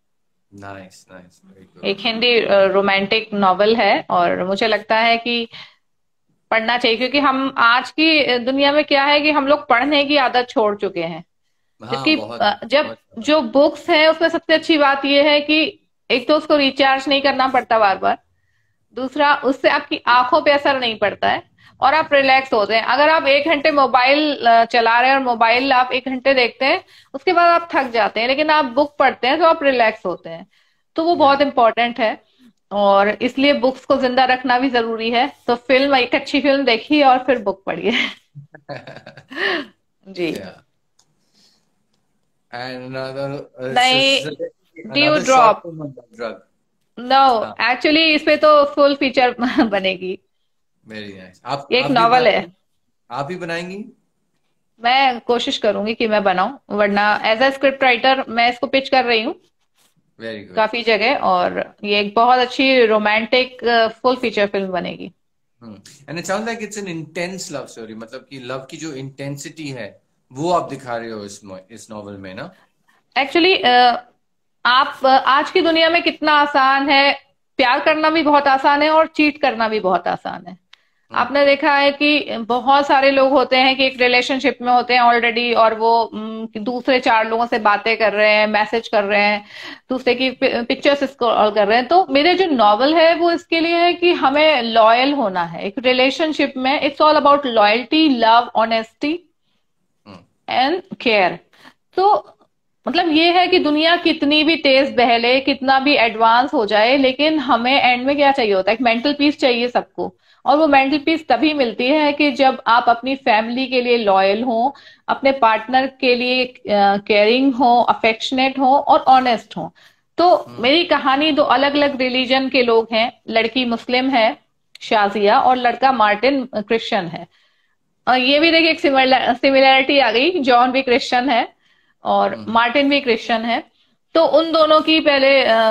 नाइस नाइस एक हिंदी रोमांटिक नॉवल है और मुझे लगता है कि पढ़ना चाहिए क्योंकि हम आज की दुनिया में क्या है कि हम लोग पढ़ने की आदत छोड़ चुके हैं। हाँ, जब बहुत जो बुक्स है उसमें सबसे अच्छी बात यह है कि एक तो उसको रिचार्ज नहीं करना पड़ता बार बार दूसरा उससे आपकी आँखों पे असर नहीं पड़ता है और आप रिलैक्स होते हैं अगर आप एक घंटे मोबाइल चला रहे हैं और मोबाइल आप एक घंटे देखते हैं उसके बाद आप थक जाते हैं लेकिन आप बुक पढ़ते हैं तो आप रिलैक्स होते हैं। तो वो बहुत इंपॉर्टेंट है और इसलिए बुक्स को ज़िंदा रखना भी ज़रूरी है। तो फ़िल्म एक अच्छी फ़िल्म देखिए और फिर बुक पढ़िए। (laughs) जी। एंड नहीं ड्यू ड्रॉप नो एक्चुअली इस पे तो फुल फीचर (laughs) बनेगी। वेरी नाइस आप एक नॉवल है। आप ही बनाएँगी? मैं कोशिश करूँगी कि मैं बनाऊँ वरना एज अ स्क्रिप्ट राइटर मैं इसको पिच कर रही हूँ। काफ़ी जगह और ये एक बहुत अच्छी रोमांटिक फुल फीचर फ़िल्म बनेगी। And it sound like it's an intense love story मतलब कि लव की जो इंटेंसिटी है वो आप दिखा रहे हो इस इस नॉवल में ना? एक्चुअली आप आज की दुनिया में कितना आसान है प्यार करना भी बहुत आसान है और चीट करना भी बहुत आसान है। हम्म। आपने देखा है कि बहुत सारे लोग होते हैं कि एक रिलेशनशिप में होते हैं ऑलरेडी और वो दूसरे चार लोगों से बातें कर रहे हैं मैसेज कर रहे हैं दूसरे की पिक्चर्स स्क्रॉल कर रहे हैं। तो मेरे जो नॉवल है वो इसके लिए है कि हमें लॉयल होना है। एक रिलेशनशिप में it's all about loyalty love honesty and care तो मतलब ये है कि दुनिया कितनी भी तेज बहले कितना भी एडवांस हो जाए लेकिन हमें एंड में क्या चाहिए होता है? एक मेंटल पीस चाहिए सबको। और वो मेंटल पीस तभी मिलती है कि जब आप अपनी फैमिली के लिए लॉयल हो अपने पार्टनर के लिए केयरिंग हो अफेक्शनेट हो और ऑनेस्ट हो। तो हम्म। मेरी कहानी दो अलग अलग रिलीजन के लोग हैं। लड़की मुस्लिम है शाजिया और लड़का मार्टिन क्रिश्चियन है। और ये भी देखिए एक सिमिलैरिटी आ गई। जॉन भी क्रिश्चियन है। और हम्म। मार्टिन भी क्रिश्चियन है। तो उन दोनों की पहले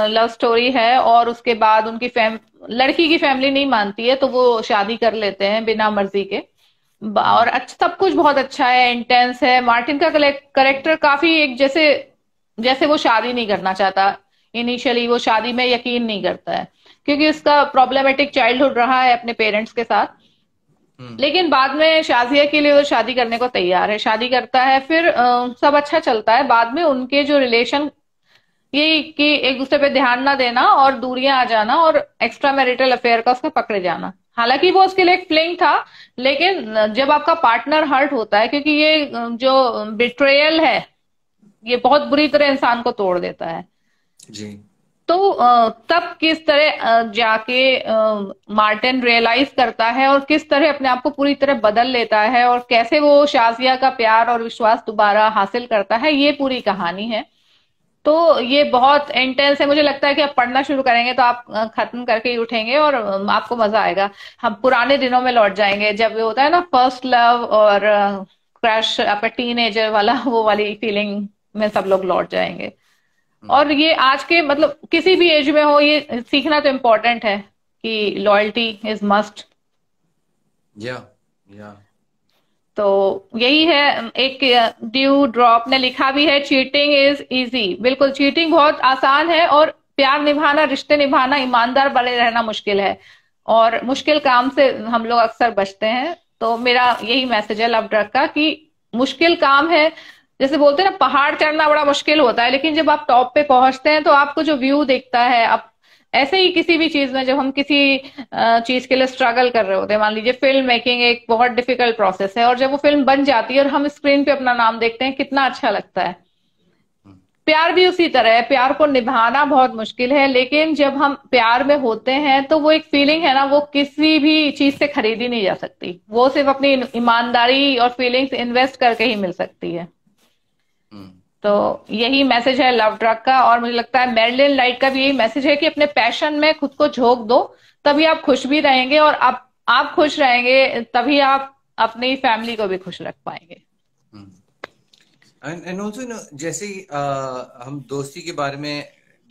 लव स्टोरी है और उसके बाद उनकी फैम लड़की की फैमिली नहीं मानती है तो वो शादी कर लेते हैं बिना मर्ज़ी के। और अच्छा सब कुछ बहुत अच्छा है इंटेंस है। मार्टिन का करेक्टर काफ़ी एक जैसे जैसे वो शादी नहीं करना चाहता। इनिशियली वो शादी में यकीन नहीं करता है। क्योंकि उसका प्रॉब्लमेटिक चाइल्डहुड रहा है अपने पेरेंट्स के साथ। हम्म। लेकिन बाद में शाजिया के लिए वो शादी करने को तैयार है। शादी करता है फिर आ, सब अच्छा चलता है। बाद में उनके जो रिलेशन ये कि एक दूसरे पे ध्यान ना देना और दूरियाँ आ जाना और एक्स्ट्रा मैरिटल अफेयर का उसका पकड़े जाना। हालाँकि वो उसके लिए एक फ्लिंग था लेकिन जब आपका पार्टनर हर्ट होता है क्योंकि ये जो बिट्रेयल है ये बहुत बुरी तरह इंसान को तोड़ देता है। जी। तो तब किस तरह जाके मार्टिन रियलाइज़ करता है और किस तरह अपने आप को पूरी तरह बदल लेता है और कैसे वो शाजिया का प्यार और विश्वास दोबारा हासिल करता है, ये पूरी कहानी है। तो ये बहुत इंटेंस है। मुझे लगता है कि आप पढ़ना शुरू करेंगे तो आप खत्म करके ही उठेंगे और आपको मज़ा आएगा। हम पुराने दिनों में लौट जाएँगे जब ये होता है ना फ़र्स्ट लव और क्रश आपका टीन वाला, वो वाली फीलिंग में सब लोग लौट जाएँगे। और ये आज के मतलब किसी भी एज में हो ये सीखना तो इम्पोर्टेंट है कि लॉयल्टी इज़ मस्ट या या तो यही है एक ड्यू ड्रॉप ने लिखा भी है चीटिंग इज़ इजी बिल्कुल चीटिंग बहुत आसान है और प्यार निभाना रिश्ते निभाना ईमानदार बने रहना मुश्किल है। और मुश्किल काम से हम लोग अक्सर बचते हैं। तो मेरा यही मैसेज है लव ड्रग का कि मुश्किल काम है जैसे बोलते हैं ना, पहाड़ चढ़ना बड़ा मुश्किल होता है, लेकिन जब आप टॉप पे पहुँचते हैं तो आपको जो व्यू दिखता है, आप ऐसे ही किसी भी चीज़ में, जब हम किसी चीज़ के लिए स्ट्रगल कर रहे होते हैं, मान लीजिए फ़िल्म मेकिंग एक बहुत डिफ़िकल्ट प्रोसेस है, और जब वो फ़िल्म बन जाती है और हम स्क्रीन पे अपना नाम देखते हैं, कितना अच्छा लगता है। प्यार भी उसी तरह है, प्यार को निभाना बहुत मुश्किल है, लेकिन जब हम प्यार में होते हैं तो वो एक फीलिंग है ना, वो किसी भी चीज़ से खरीदी नहीं जा सकती। वो सिर्फ़ अपनी ईमानदारी और फीलिंग्स इन्वेस्ट करके ही मिल सकती है। तो यही मैसेज है लव ड्रग का और मुझे लगता है मेरलिन लाइट का भी यही मैसेज है कि अपने पैशन में खुद को झोंक दो तभी आप खुश भी रहेंगे और आप आप खुश रहेंगे तभी आप अपनी फैमिली को भी खुश रख पाएँगे। एंड ऑल्सो नो जैसे uh, हम दोस्ती के बारे में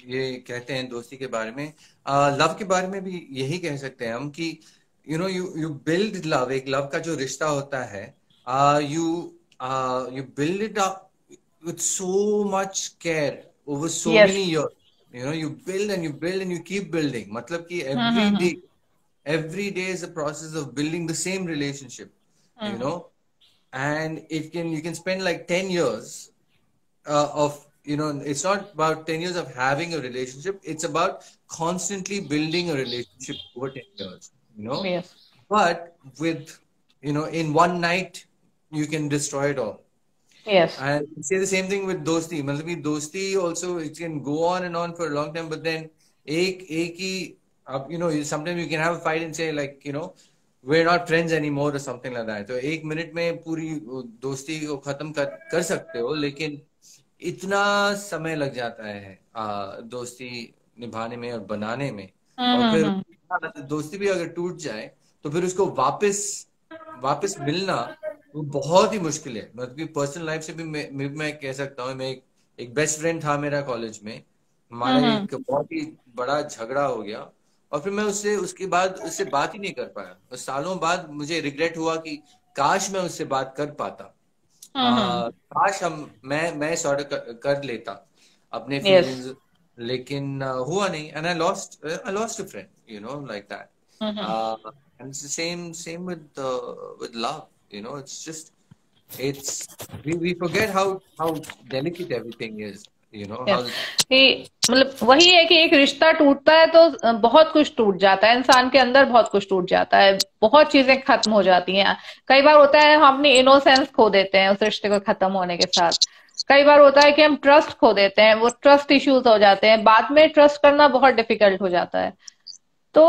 ये कहते हैं दोस्ती के बारे में लव uh, के बारे में भी यही कह सकते हैं हम कि you know you you build love एक लव का जो रिश्ता होता है you you build it with so much care over so yes. many years. You know, you build and you build and you keep building. Matlab ki every mm-hmm. day, every day is a process of building the same relationship. Mm-hmm. You know, and it can you can spend like ten years uh, of you know it's not about 10 years of having a relationship it's about constantly building a relationship over 10 years you know yes. but with you know in one night you can destroy it all Yes. And say the same thing with dosti. मतलब dosti also it can go on and on for a long time, but then एक एक ही अब you know sometimes you can have a fight and say like you know we're not friends anymore or something like that. तो एक minute में पूरी दोस्ती को खत्म कर कर सकते हो लेकिन इतना समय लग जाता है आ, दोस्ती निभाने में और बनाने में और फिर दोस्ती भी अगर टूट जाए तो फिर उसको वापस वापस मिलना वो बहुत ही मुश्किल है। मतलब कि पर्सनल लाइफ से भी मैं, मैं कह सकता हूँ मैं एक, एक बेस्ट फ्रेंड था मेरा कॉलेज में। हमारा हम्म, हम्म। एक बहुत ही बड़ा झगड़ा हो गया और फिर मैं उससे उसके बाद उससे बात ही नहीं कर पाया। और सालों बाद मुझे रिग्रेट हुआ कि काश मैं उससे बात कर पाता। हम्म, आ, काश हम मैं मैं सॉर्ट कर, कर लेता अपने फीलिंग्स yes. लेकिन uh, हुआ नहीं। And I lost I lost a friend you know like that mm-hmm. uh, and it's the same you know it's just it's we, we forget how how delicate everything is you know how... मतलब वही है कि एक रिश्ता टूटता है तो बहुत कुछ टूट जाता है। इंसान के अंदर बहुत कुछ टूट जाता है। बहुत चीज़ें खत्म हो जाती हैं। कई बार होता है हम अपनी इनोसेंस खो देते हैं उस रिश्ते को खत्म होने के साथ। कई बार होता है कि हम ट्रस्ट खो देते हैं। वो ट्रस्ट इश्यूज़ हो जाते हैं। बाद में ट्रस्ट करना बहुत डिफ़िकल्ट हो जाता है। तो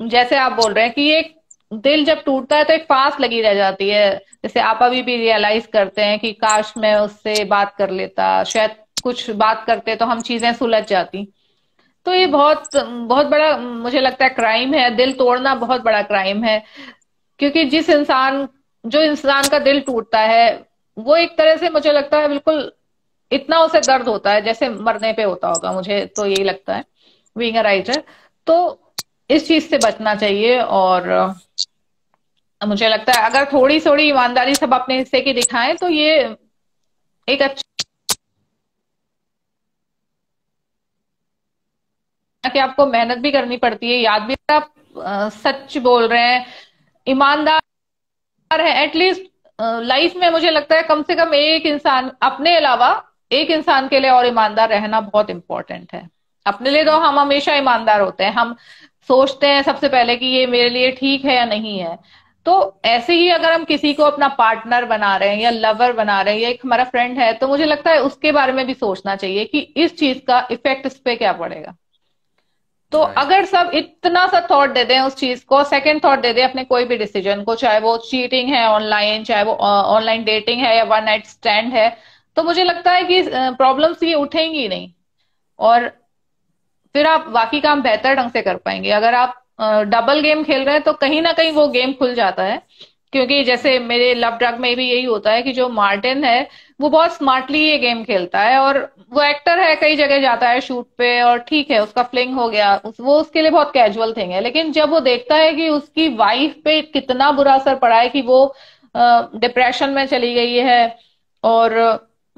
जैसे आप बोल रहे हैं कि एक दिल जब टूटता है तो एक फांस लगी रह जाती है। जैसे आप अभी भी रियलाइज़ करते हैं कि काश मैं उससे बात कर लेता, शायद कुछ बात करते तो हम चीज़ें सुलझ जाती। तो ये बहुत बहुत बड़ा, मुझे लगता है क्राइम है। दिल तोड़ना बहुत बड़ा क्राइम है। क्योंकि जिस इंसान, जो इंसान का दिल टूटता है, वो एक तरह से मुझे लगता है बिल्कुल इतना उसे दर्द होता है, जैसे मरने पे होता होगा, मुझे तो यही लगता है बीइंग अ राइटर तो इस चीज़ से बचना चाहिए और मुझे लगता है अगर थोड़ी थोड़ी ईमानदारी सब अपने हिस्से की दिखाएँ तो ये एक अच्छा कि आपको मेहनत भी करनी पड़ती है, याद भी आप सच बोल रहे हैं, ईमानदार है एटलीस्ट लाइफ में मुझे लगता है कम से कम एक इंसान, अपने अलावा एक इंसान के लिए और ईमानदार रहना बहुत इंपॉर्टेंट है। अपने लिए तो हम हमेशा ईमानदार होते हैं, हम सोचते हैं सबसे पहले कि ये मेरे लिए ठीक है या नहीं है। तो ऐसे ही अगर हम किसी को अपना पार्टनर बना रहे हैं या लवर बना रहे हैं या एक हमारा फ्रेंड है तो मुझे लगता है उसके बारे में भी सोचना चाहिए कि इस चीज़ का इफ़ेक्ट इस पे क्या पड़ेगा। तो अगर सब इतना सा थॉट दे दें उस चीज़ को सेकंड थॉट दे दें अपने कोई भी डिसीज़न को चाहे वो चीटिंग है ऑनलाइन चाहे वो ऑनलाइन डेटिंग है या वन नाइट स्टैंड है तो मुझे लगता है कि प्रॉब्लम्स ये उठेंगी नहीं। और फिर आप बाकी काम बेहतर ढंग से कर पाएँगे। अगर आप डबल गेम खेल रहे हैं तो कहीं ना कहीं वो गेम खुल जाता है। क्योंकि जैसे मेरे लव ड्रग में भी यही होता है कि जो मार्टिन है वो बहुत स्मार्टली ये गेम खेलता है और वो एक्टर है कई जगह जाता है शूट पे और ठीक है उसका फ्लिंग हो गया उस, वो उसके लिए बहुत कैजुअल थिंग है। लेकिन जब वो देखता है कि उसकी वाइफ पे कितना बुरा असर पड़ा है कि वो डिप्रेशन में चली गई है और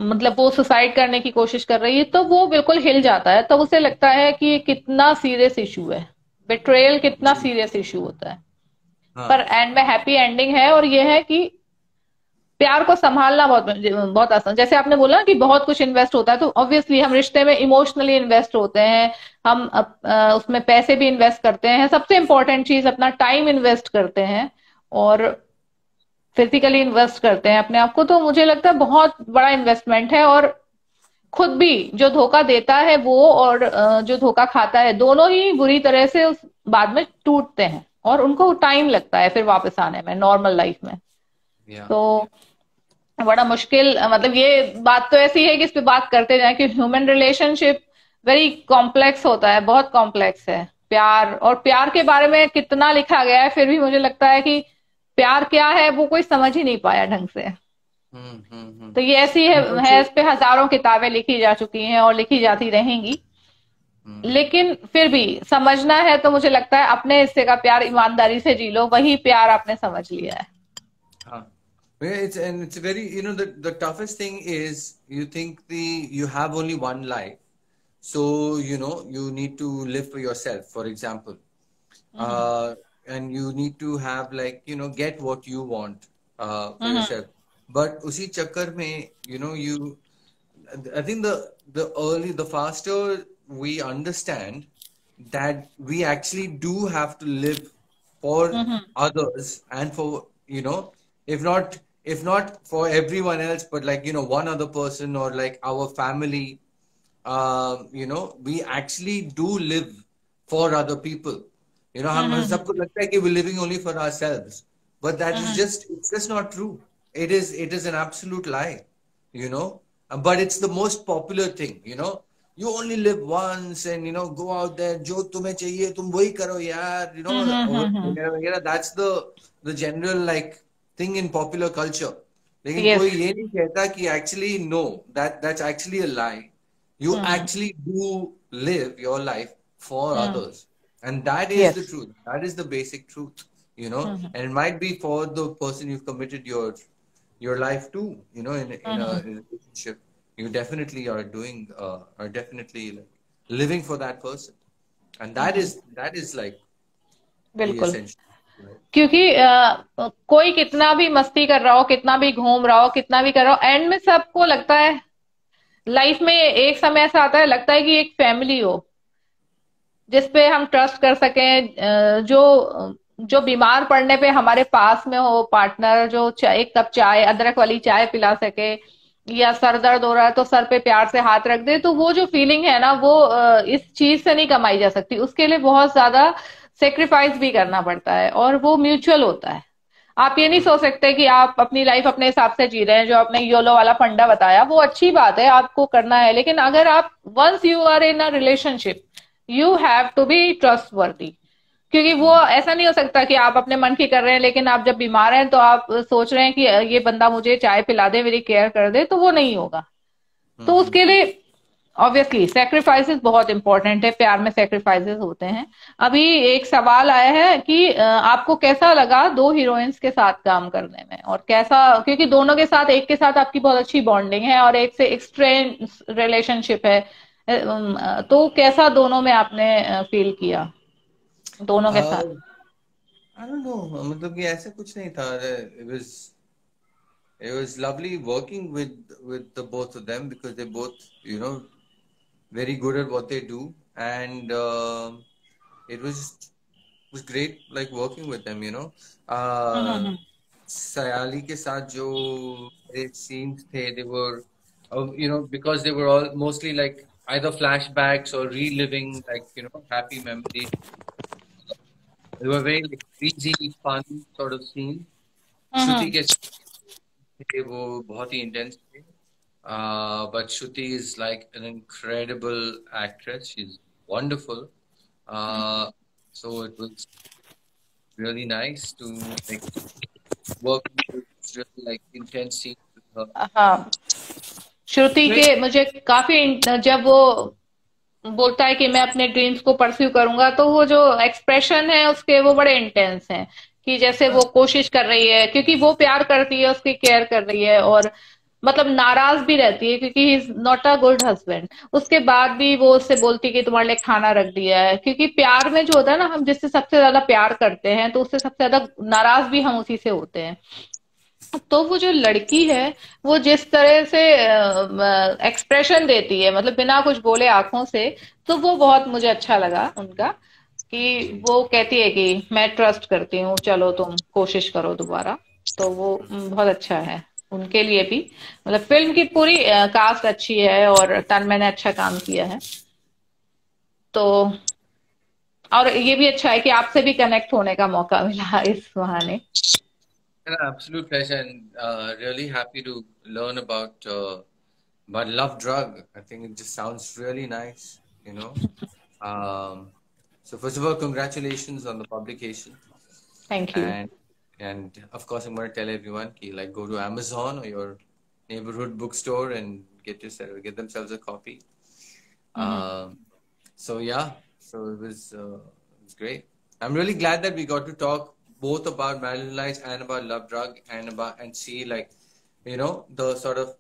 मतलब वो सुसाइड करने की कोशिश कर रही है तो वो बिल्कुल हिल जाता है। तो उसे लगता है कि कितना सीरियस इशू है। बिट्रेयल कितना सीरियस इशू होता है। हाँ. पर एंड में हैप्पी एंडिंग है और ये है कि प्यार को संभालना बहुत बहुत आसान। जैसे आपने बोला कि बहुत कुछ इन्वेस्ट होता है तो ऑब्वियसली हम रिश्ते में इमोशनली इन्वेस्ट होते हैं। हम अप, आ, उसमें पैसे भी इन्वेस्ट करते हैं। सबसे इंपॉर्टेंट चीज़ अपना टाइम इन्वेस्ट करते हैं। और फिजिकली इन्वेस्ट करते हैं अपने आप को तो मुझे लगता है बहुत बड़ा इन्वेस्टमेंट है और खुद भी जो धोखा देता है वो और जो धोखा खाता है दोनों ही बुरी तरह से उस बाद में टूटते हैं और उनको टाइम लगता है फिर वापस आने में नॉर्मल लाइफ में yeah. तो बड़ा मुश्किल मतलब ये बात तो ऐसी है कि इस पे बात करते जाए कि ह्यूमन रिलेशनशिप वेरी कॉम्प्लेक्स होता है बहुत कॉम्प्लेक्स है प्यार और प्यार के बारे में कितना लिखा गया है फिर भी मुझे लगता है कि प्यार क्या है वो कोई समझ ही नहीं पाया ढंग से। हम्म, हम्म, हम्म। तो ये ऐसी है, है इस पे हज़ारों किताबें लिखी जा चुकी हैं और लिखी जाती रहेंगी। लेकिन फिर भी समझना है तो मुझे लगता है अपने हिस्से का प्यार ईमानदारी से जी लो वही प्यार आपने समझ लिया है। It's and it's very you know the the toughest thing is you think the you have only one life so you know you need to live for yourself for example and you need to have like you know get what you want uh, for mm-hmm. yourself. But usi chakkar mein you know you, I think the the early the faster we understand that we actually do have to live for mm-hmm. others and for you know if not if not for everyone else, but like, you know, one other person or like our family, uh, you know, we actually do live for other people. You know, mm-hmm. हम सबको लगता है कि we're living only for ourselves, but that mm-hmm. is just it's just not true. It is it is an absolute lie, you know. But it's the most popular thing, you know. You only live once, and you know, go out there. जो तुम्हें चाहिए तुम वही करो यार, you know. Mm-hmm. That's the the general like thing in popular culture लेकिन yes. कोई ये नहीं कहता कि actually no that that's actually a lie you mm. actually do live your life for mm. others and that is yes. the truth that is the basic truth you know mm-hmm. and it might be for the person you've committed your your life to you know in, in, mm-hmm. a, in a, relationship you definitely are doing uh, are definitely like living for that person and that mm-hmm. is that is like बिल्कुल क्योंकि आ, कोई कितना भी मस्ती कर रहा हो कितना भी घूम रहा हो कितना भी कर रहा हो एंड में सबको लगता है लाइफ में एक समय ऐसा आता है लगता है कि एक फैमिली हो जिसपे हम ट्रस्ट कर सकें जो जो बीमार पड़ने पे हमारे पास में हो पार्टनर जो एक कप चाय, अदरक वाली चाय पिला सके, या सर दर्द हो रहा है तो सर पे प्यार से हाथ रख दे तो वो जो फीलिंग है ना, वो इस चीज़ से नहीं कमाई जा सकती। उसके लिए बहुत ज़्यादा सेक्रीफाइस भी करना पड़ता है और वो म्यूचुअल होता है। आप ये नहीं सोच सकते कि आप अपनी लाइफ अपने हिसाब से जी रहे हैं, जो आपने योलो वाला फंडा बताया, वो अच्छी बात है, आपको करना है, लेकिन अगर आप once you are in a relationship you have to be trustworthy क्योंकि वो ऐसा नहीं हो सकता कि आप अपने मन की कर रहे हैं लेकिन आप जब बीमार हैं तो आप सोच रहे हैं कि ये बंदा मुझे चाय पिला दे मेरी केयर कर दे तो वो नहीं होगा। तो हम्म। उसके लिए ऑब्वियसली सेक्रीफाइसेस बहुत इंपॉर्टेंट है प्यार में सेक्रीफाइसेस होते हैं। अभी एक सवाल आया है कि आपको कैसा लगा दो हीरोइंस के साथ काम करने में? और कैसा क्योंकि दोनों के साथ एक के साथ आपकी बहुत अच्छी बॉन्डिंग है और एक से एक्सट्रेन रिलेशनशिप है। तो कैसा दोनों में आपने फील किया दोनों के साथ आई डोंट नो मतलब कि ऐसा कुछ नहीं था it was it was lovely working with with the both of them because they both you know very good at what they do and uh, it was was great like working with them you know uh, Sayali के साथ जो scenes थे they were uh, you know because they were all mostly like either flashbacks or reliving like you know happy memories they were very like easy, fun sort of scene. श्रुति के वो बहुत ही intense थे. Uh, but Shruti is like an incredible actress. She's wonderful. Uh, so it was really nice to like work with really like intense scenes with her. हाँ श्रुति के मुझे काफ़ी जब वो बोलता है कि मैं अपने ड्रीम्स को परस्यू करूँगा तो वो जो एक्सप्रेशन है उसके वो बड़े इंटेंस हैं कि जैसे वो कोशिश कर रही है क्योंकि वो प्यार करती है उसकी केयर कर रही है और मतलब नाराज़ भी रहती है क्योंकि is not a good husband उसके बाद भी वो उससे बोलती है कि तुम्हारे लिए खाना रख दिया है क्योंकि प्यार में जो होता है ना हम जिससे सबसे ज़्यादा प्यार करते हैं तो उससे सबसे ज़्यादा नाराज़ भी हम उसी से होते हैं। तो वो जो लड़की है, वो जिस तरह से एक्सप्रेशन देती है मतलब बिना कुछ बोले आँखों से तो वो बहुत मुझे अच्छा लगा उनका कि वो कहती है कि मैं ट्रस्ट करती हूँ, चलो तुम कोशिश करो दोबारा। तो वो बहुत अच्छा है उनके लिए भी। मतलब फ़िल्म की पूरी कास्ट अच्छी है और तन मैंने अच्छा काम किया है। तो और ये भी अच्छा है कि आपसे भी कनेक्ट होने का मौका मिला इस बहाने। An absolute pleasure and uh, really happy to learn about uh, about Love Drug. I think it just sounds really nice, you know. (laughs) Um, so first of all, congratulations on the publication. Thank you. And and of course, I'm going to tell everyone, ki, like go to Amazon or your neighborhood bookstore and get yourself get themselves a copy. Mm-hmm. Um, so yeah, so it was uh, it was great. I'm really glad that we got to talk both about Marilyn Lights and about Love Drug and about and see like you know the sort of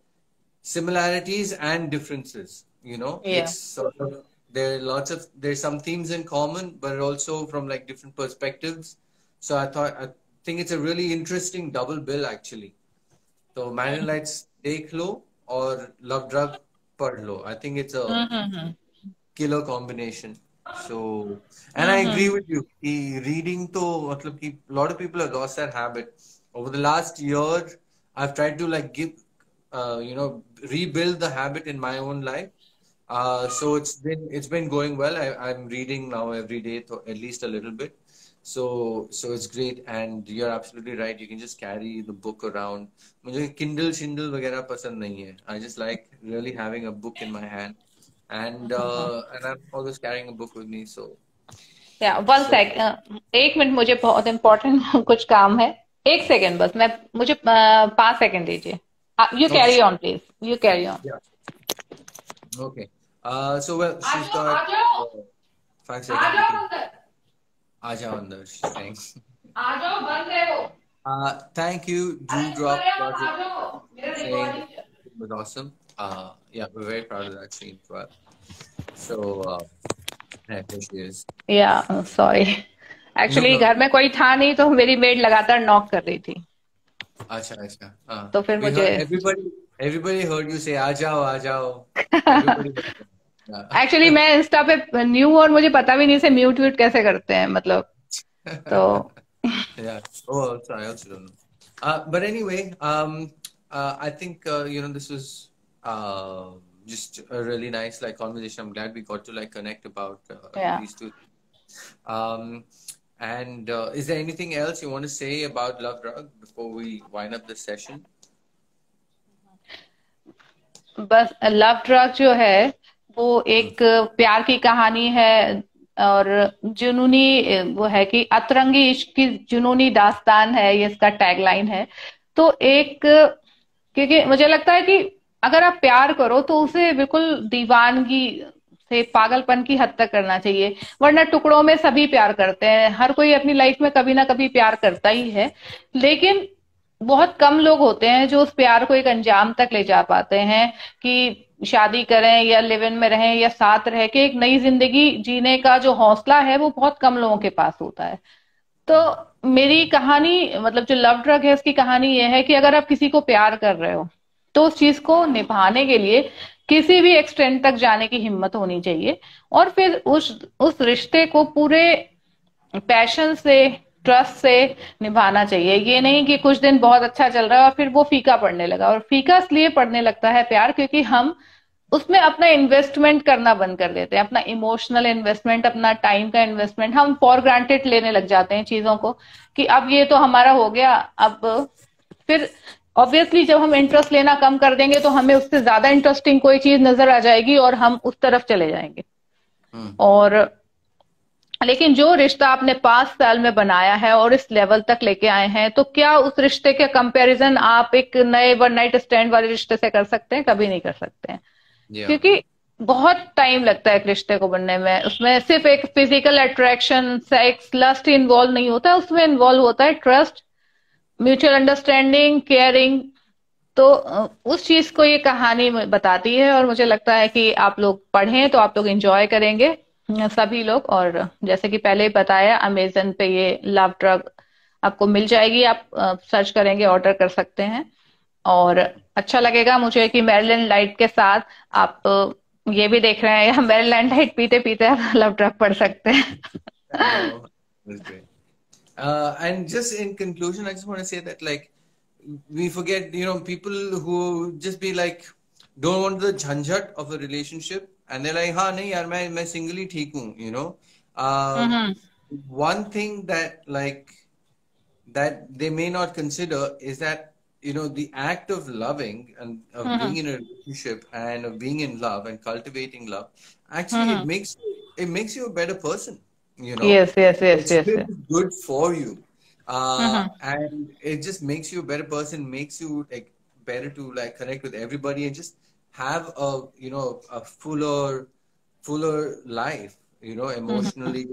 similarities and differences. You know, yeah. it's sort of there are lots of there's some themes in common, but also from like different perspectives. So I thought I think it's a really interesting double bill actually. So Marilyn Lights take low or Love Drug per low. I think it's a mm-hmm. killer combination. So, and mm-hmm. I agree with you. reading to, मतलब कि a lot of people have lost that habit. Over the last year, I've tried to like give, uh, you know, rebuild the habit in my own life. Uh, so it's been it's been going well. I, I'm reading now every day, to, at least a little bit. So so it's great, and you're absolutely right. You can just carry the book around. मुझे Kindle, Shindle वगैरह पसंद नहीं है. I just like really having a book in my hand and uh, and I'm always carrying a book with me. So yeah, one so, sec. Uh, एक minute मुझे बहुत important (laughs) कुछ काम है एक सेकंड बस मैं मुझे uh, पांच सेकंड दीजिए you carry on please you carry on yeah okay uh so well she's got uh, five seconds आ जाओ अंदर thanks आ जाओ बंद है वो uh thank you do drop saying it was awesome uh yeah we're very proud of that scene but so uh yeah, is. yeah sorry. Actually no, no. घर में कोई था नहीं तो मेरी मेड लगातार नॉक कर रही थी। अच्छा अच्छा uh, तो फिर मुझे everybody, everybody heard you say, आ जाओ आ जाओ. (laughs) एक्चुअली मैं इंस्टा पे न्यू और मुझे पता भी नहीं से म्यूट व्यूट कैसे करते हैं मतलब। तो but anyway I think you know this is uh, just a really nice like conversation I'm glad we got to like connect about uh, Yeah. these two um and uh, is there anything else you want to say about love drug before we wind up this session बस love drug जो है वो एक प्यार की कहानी है और जुनूनी वो है कि अतरंगी इश्क की जुनूनी दास्तान है ये इसका टैगलाइन है तो एक क्योंकि मुझे लगता है कि अगर आप प्यार करो तो उसे बिल्कुल दीवानगी से, पागलपन की हद तक करना चाहिए। वरना टुकड़ों में सभी प्यार करते हैं। हर कोई अपनी लाइफ में कभी ना कभी प्यार करता ही है। लेकिन बहुत कम लोग होते हैं जो उस प्यार को एक अंजाम तक ले जा पाते हैं कि शादी करें या लिव इन में रहें या साथ रह के एक नई ज़िंदगी जीने का जो हौसला है वो बहुत कम लोगों के पास होता है। तो मेरी कहानी मतलब जो लव ड्रग है, उसकी कहानी ये है कि अगर आप किसी को प्यार कर रहे हो तो उस चीज़ को निभाने के लिए किसी भी एक्सटेंट तक जाने की हिम्मत होनी चाहिए। और फिर उस उस रिश्ते को पूरे पैशन से ट्रस्ट से निभाना चाहिए। ये नहीं कि कुछ दिन बहुत अच्छा चल रहा है और फिर वो फीका पड़ने लगा। और फीका इसलिए पड़ने लगता है प्यार, क्योंकि हम उसमें अपना इन्वेस्टमेंट करना बंद कर देते हैं। अपना इमोशनल इन्वेस्टमेंट अपना टाइम का इन्वेस्टमेंट हम फॉर ग्रांटेड लेने लग जाते हैं चीज़ों को कि अब ये तो हमारा हो गया, अब फिर ऑब्वियसली जब हम इंटरेस्ट लेना कम कर देंगे तो हमें उससे ज़्यादा इंटरेस्टिंग कोई चीज़ नज़र आ जाएगी और हम उस तरफ़ चले जाएँगे। Hmm. और लेकिन जो रिश्ता आपने पाँच साल में बनाया है और इस लेवल तक लेके आए हैं तो क्या उस रिश्ते के कंपैरिजन आप एक नए वन नाइट स्टैंड वाले रिश्ते से कर सकते हैं? कभी नहीं कर सकते हैं। Yeah क्योंकि बहुत टाइम लगता है एक रिश्ते को बनने में। उसमें सिर्फ़ एक physical attraction sex lust involve नहीं होता। है उसमें इन्वॉल्व होता है ट्रस्ट म्यूचुअल अंडरस्टैंडिंग केयरिंग तो उस चीज़ को ये कहानी बताती है और मुझे लगता है कि आप लोग पढ़ें तो आप लोग एंजॉय करेंगे सभी लोग। और जैसे कि पहले बताया अमेजन पे ये लव ड्रग आपको मिल जाएगी, आप सर्च करेंगे ऑर्डर कर सकते हैं। और अच्छा लगेगा मुझे कि मैरिलन लाइट के साथ आप ये भी देख रहे हैं, या मैरिलन लाइट पीते पीते लव ड्रग पढ़ सकते हैं. (laughs) Uh, and just in conclusion, I just want to say that like we forget, you know, people who just be like don't want the janjat of a relationship, and they're like, "Ha, nahi yaar, main main single hi theek you know. Uh, mm-hmm. One thing that like that they may not consider is that you know the act of loving and of mm-hmm. being in a relationship and of being in love and cultivating love actually mm-hmm. it makes it makes you a better person you know yes yes yes it's yes really good for you uh, hmm and it just makes you a better person makes you like better to like connect with everybody and just have a you know a fuller fuller life you know hmm emotionally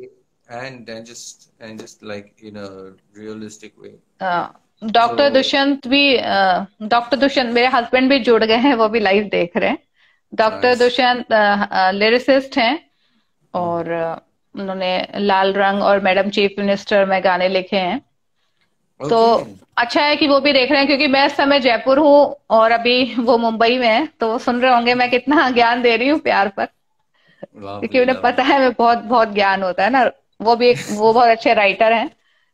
and and just and just like in a realistic way doctor so Dushyant भी doctor Dushyant मेरे husband भी जुड़ गए हैं वो भी live देख रहे हैं डॉक्टर nice दुष्यंत लिरिसिस्ट हैं Hmm. और अ, उन्होंने लाल रंग और मैडम चीफ मिनिस्टर में गाने लिखे हैं। तो अच्छा है कि वो भी देख रहे हैं क्योंकि मैं इस समय जयपुर हूँ और अभी वो मुंबई में है तो वो सुन रहे होंगे मैं कितना (laughs) ज्ञान दे रही हूँ प्यार पर। क्योंकि उन्हें पता है मैं बहुत बहुत ज्ञान होता है ना। वो भी एक वो बहुत अच्छे राइटर हैं।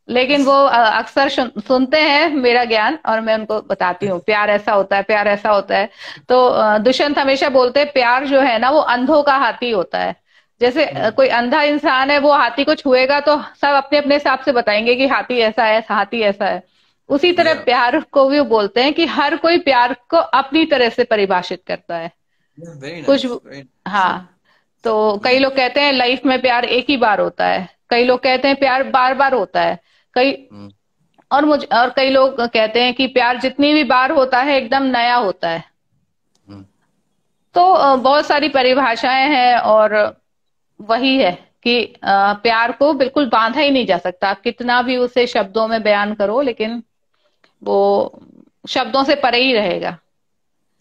लेकिन वो अक्सर सुनते हैं मेरा ज्ञान और मैं उनको बताती हूँ। प्यार ऐसा होता है प्यार ऐसा होता है। तो दुष्यंत हमेशा बोलते हैं प्यार जो है ना वो अंधों का हाथी होता है। जैसे Hmm. कोई अंधा इंसान है वो हाथी को छुएगा तो सब अपने अपने हिसाब से बताएँगे कि हाथी ऐसा है हाथी ऐसा है उसी तरह प्यार को भी बोलते हैं कि हर कोई प्यार को अपनी तरह से परिभाषित करता है कुछ nice हाँ तो कई. लोग कहते हैं लाइफ में प्यार एक ही बार होता है कई लोग कहते हैं प्यार बार बार होता है कई Hmm. और मुझ और कई लोग कहते हैं कि प्यार जितनी भी बार होता है एकदम नया होता है Hmm. तो बहुत सारी परिभाषाएँ हैं और वही है कि प्यार को बिल्कुल बांधा ही नहीं जा सकता। कितना भी उसे शब्दों में बयान करो लेकिन वो शब्दों से परे ही रहेगा।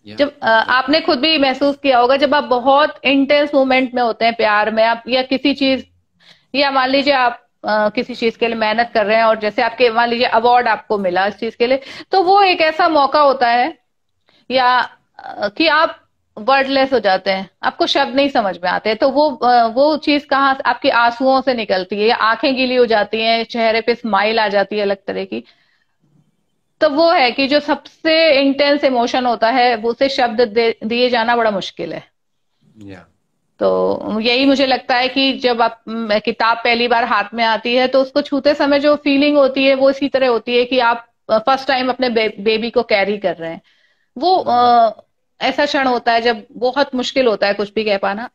Yeah. जब आपने खुद भी महसूस किया होगा जब आप बहुत इंटेंस मोमेंट में होते हैं प्यार में आप या किसी चीज़ या मान लीजिए आप आ, किसी चीज़ के लिए मेहनत कर रहे हैं और जैसे आपके मान लीजिए अवार्ड आपको मिला इस चीज़ के लिए तो वो एक ऐसा मौका होता है या कि आप वर्डलेस हो जाते हैं। आपको शब्द नहीं समझ में आते। तो वो वो चीज़ कहाँ आपके आंसुओं से निकलती है या आँखें गीली हो जाती हैं चेहरे पे स्माइल आ जाती है अलग तरह की। तो वो है कि जो सबसे इंटेंस इमोशन होता है वो उसे शब्द दिए जाना बड़ा मुश्किल है। Yeah. तो यही मुझे लगता है कि जब आप किताब पहली बार हाथ में आती है तो उसको छूते समय जो फीलिंग होती है वो इसी तरह होती है कि आप फ़र्स्ट टाइम अपने बे, बेबी को कैरी कर रहे हैं। वो आ, ऐसा क्षण होता है जब बहुत मुश्किल होता है कुछ भी कह पाना।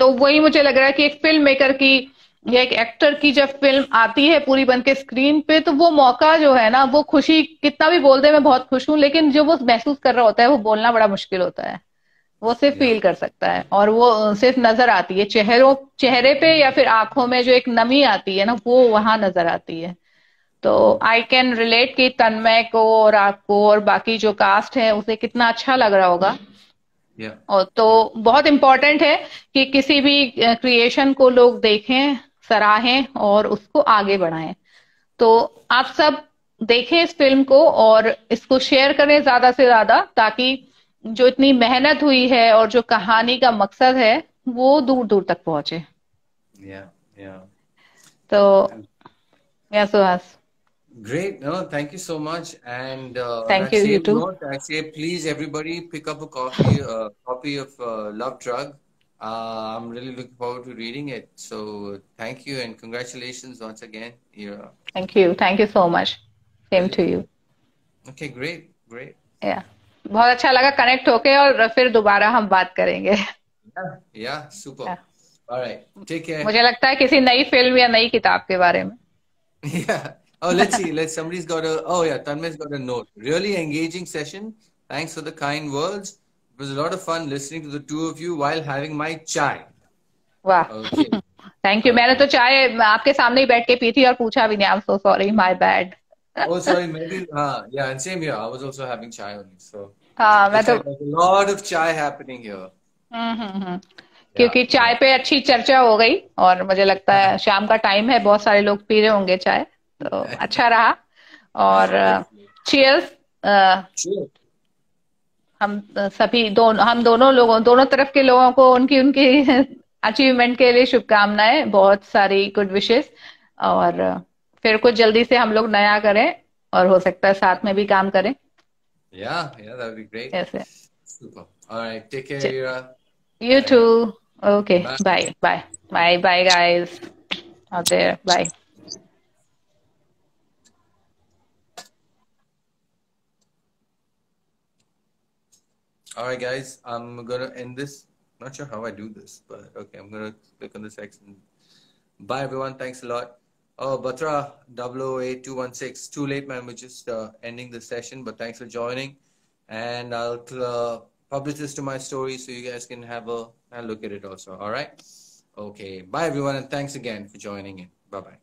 तो वही मुझे लग रहा है कि एक फ़िल्म मेकर की या एक एक्टर की जब फ़िल्म आती है पूरी बन के स्क्रीन पे तो वो मौका जो है ना वो खुशी कितना भी बोल दे मैं बहुत खुश हूँ लेकिन जो वो महसूस कर रहा होता है वो बोलना बड़ा मुश्किल होता है। वो सिर्फ़ फील कर सकता है और वो सिर्फ़ नज़र आती है। चेहरों चेहरे पे या फिर आँखों में जो एक नमी आती है ना वो वहाँ नज़र आती है। तो आई कैन रिलेट कि तन्मय को और आपको और बाकी जो कास्ट है उसे कितना अच्छा लग रहा होगा yeah. और तो बहुत इम्पोर्टेंट है कि किसी भी क्रिएशन को लोग देखें सराहें और उसको आगे बढ़ाएँ तो आप सब देखें इस फ़िल्म को और इसको शेयर करें ज़्यादा से ज़्यादा ताकि जो इतनी मेहनत हुई है और जो कहानी का मकसद है वो दूर दूर तक पहुँचे yeah, yeah. तो या Suhas Great. No, thank you so much. And uh, thank you, you too. Note, I say, please, everybody, pick up a copy, uh, copy of uh, Love Drug. Uh, I'm really looking forward to reading it. So thank you and congratulations once again. Yeah. Thank you. Thank you so much. Same to you. Okay, great, great. Yeah. बहुत अच्छा लगा connect होके और फिर दोबारा हम बात करेंगे yeah, yeah, super. Yeah. All right. Take care. मुझे लगता है किसी नई फिल्म या नई किताब के बारे में. (laughs) Yeah. Oh, let's see. Let's. Somebody's got a. Oh, yeah. Tanmay's got a note. Really engaging session. Thanks for the kind words. It was a lot of fun listening to the two of you while having my chai. Wow. Okay. Thank you. मैंने तो चाय आपके सामने ही बैठ के P थी और पूछा भी नहीं. I'm so sorry. My bad. oh, sorry. Maybe. Uh, yeah, and same here. I was also having chai only. So. हाँ मैं तो. Like a lot of chai happening here. हम्म हम्म क्योंकि चाय पे अच्छी चर्चा हो गई और मुझे लगता है शाम का टाइम है बहुत सारे लोग पी रहे होंगे चाय तो अच्छा रहा। और चीयर्स uh, हम सभी दोनों हम दोनों लोगों दोनों तरफ़ के लोगों को उनकी उनकी (laughs) अचीवमेंट के लिए शुभकामनाएँ बहुत सारी गुड विशेष और फिर कुछ जल्दी से हम लोग नया करें और हो सकता है साथ में भी काम करें। You too okay bye bye bye bye guys out there bye All right, guys, I'm gonna end this. Not sure how I do this, but okay, I'm gonna click on this section. Bye, everyone. Thanks a lot. Oh, Batra 008216. Too late, man. We're just uh, ending the session, but thanks for joining. And I'll uh, publish this to my story so you guys can have a, a look at it also. All right. Okay. Bye, everyone, and thanks again for joining in. Bye bye.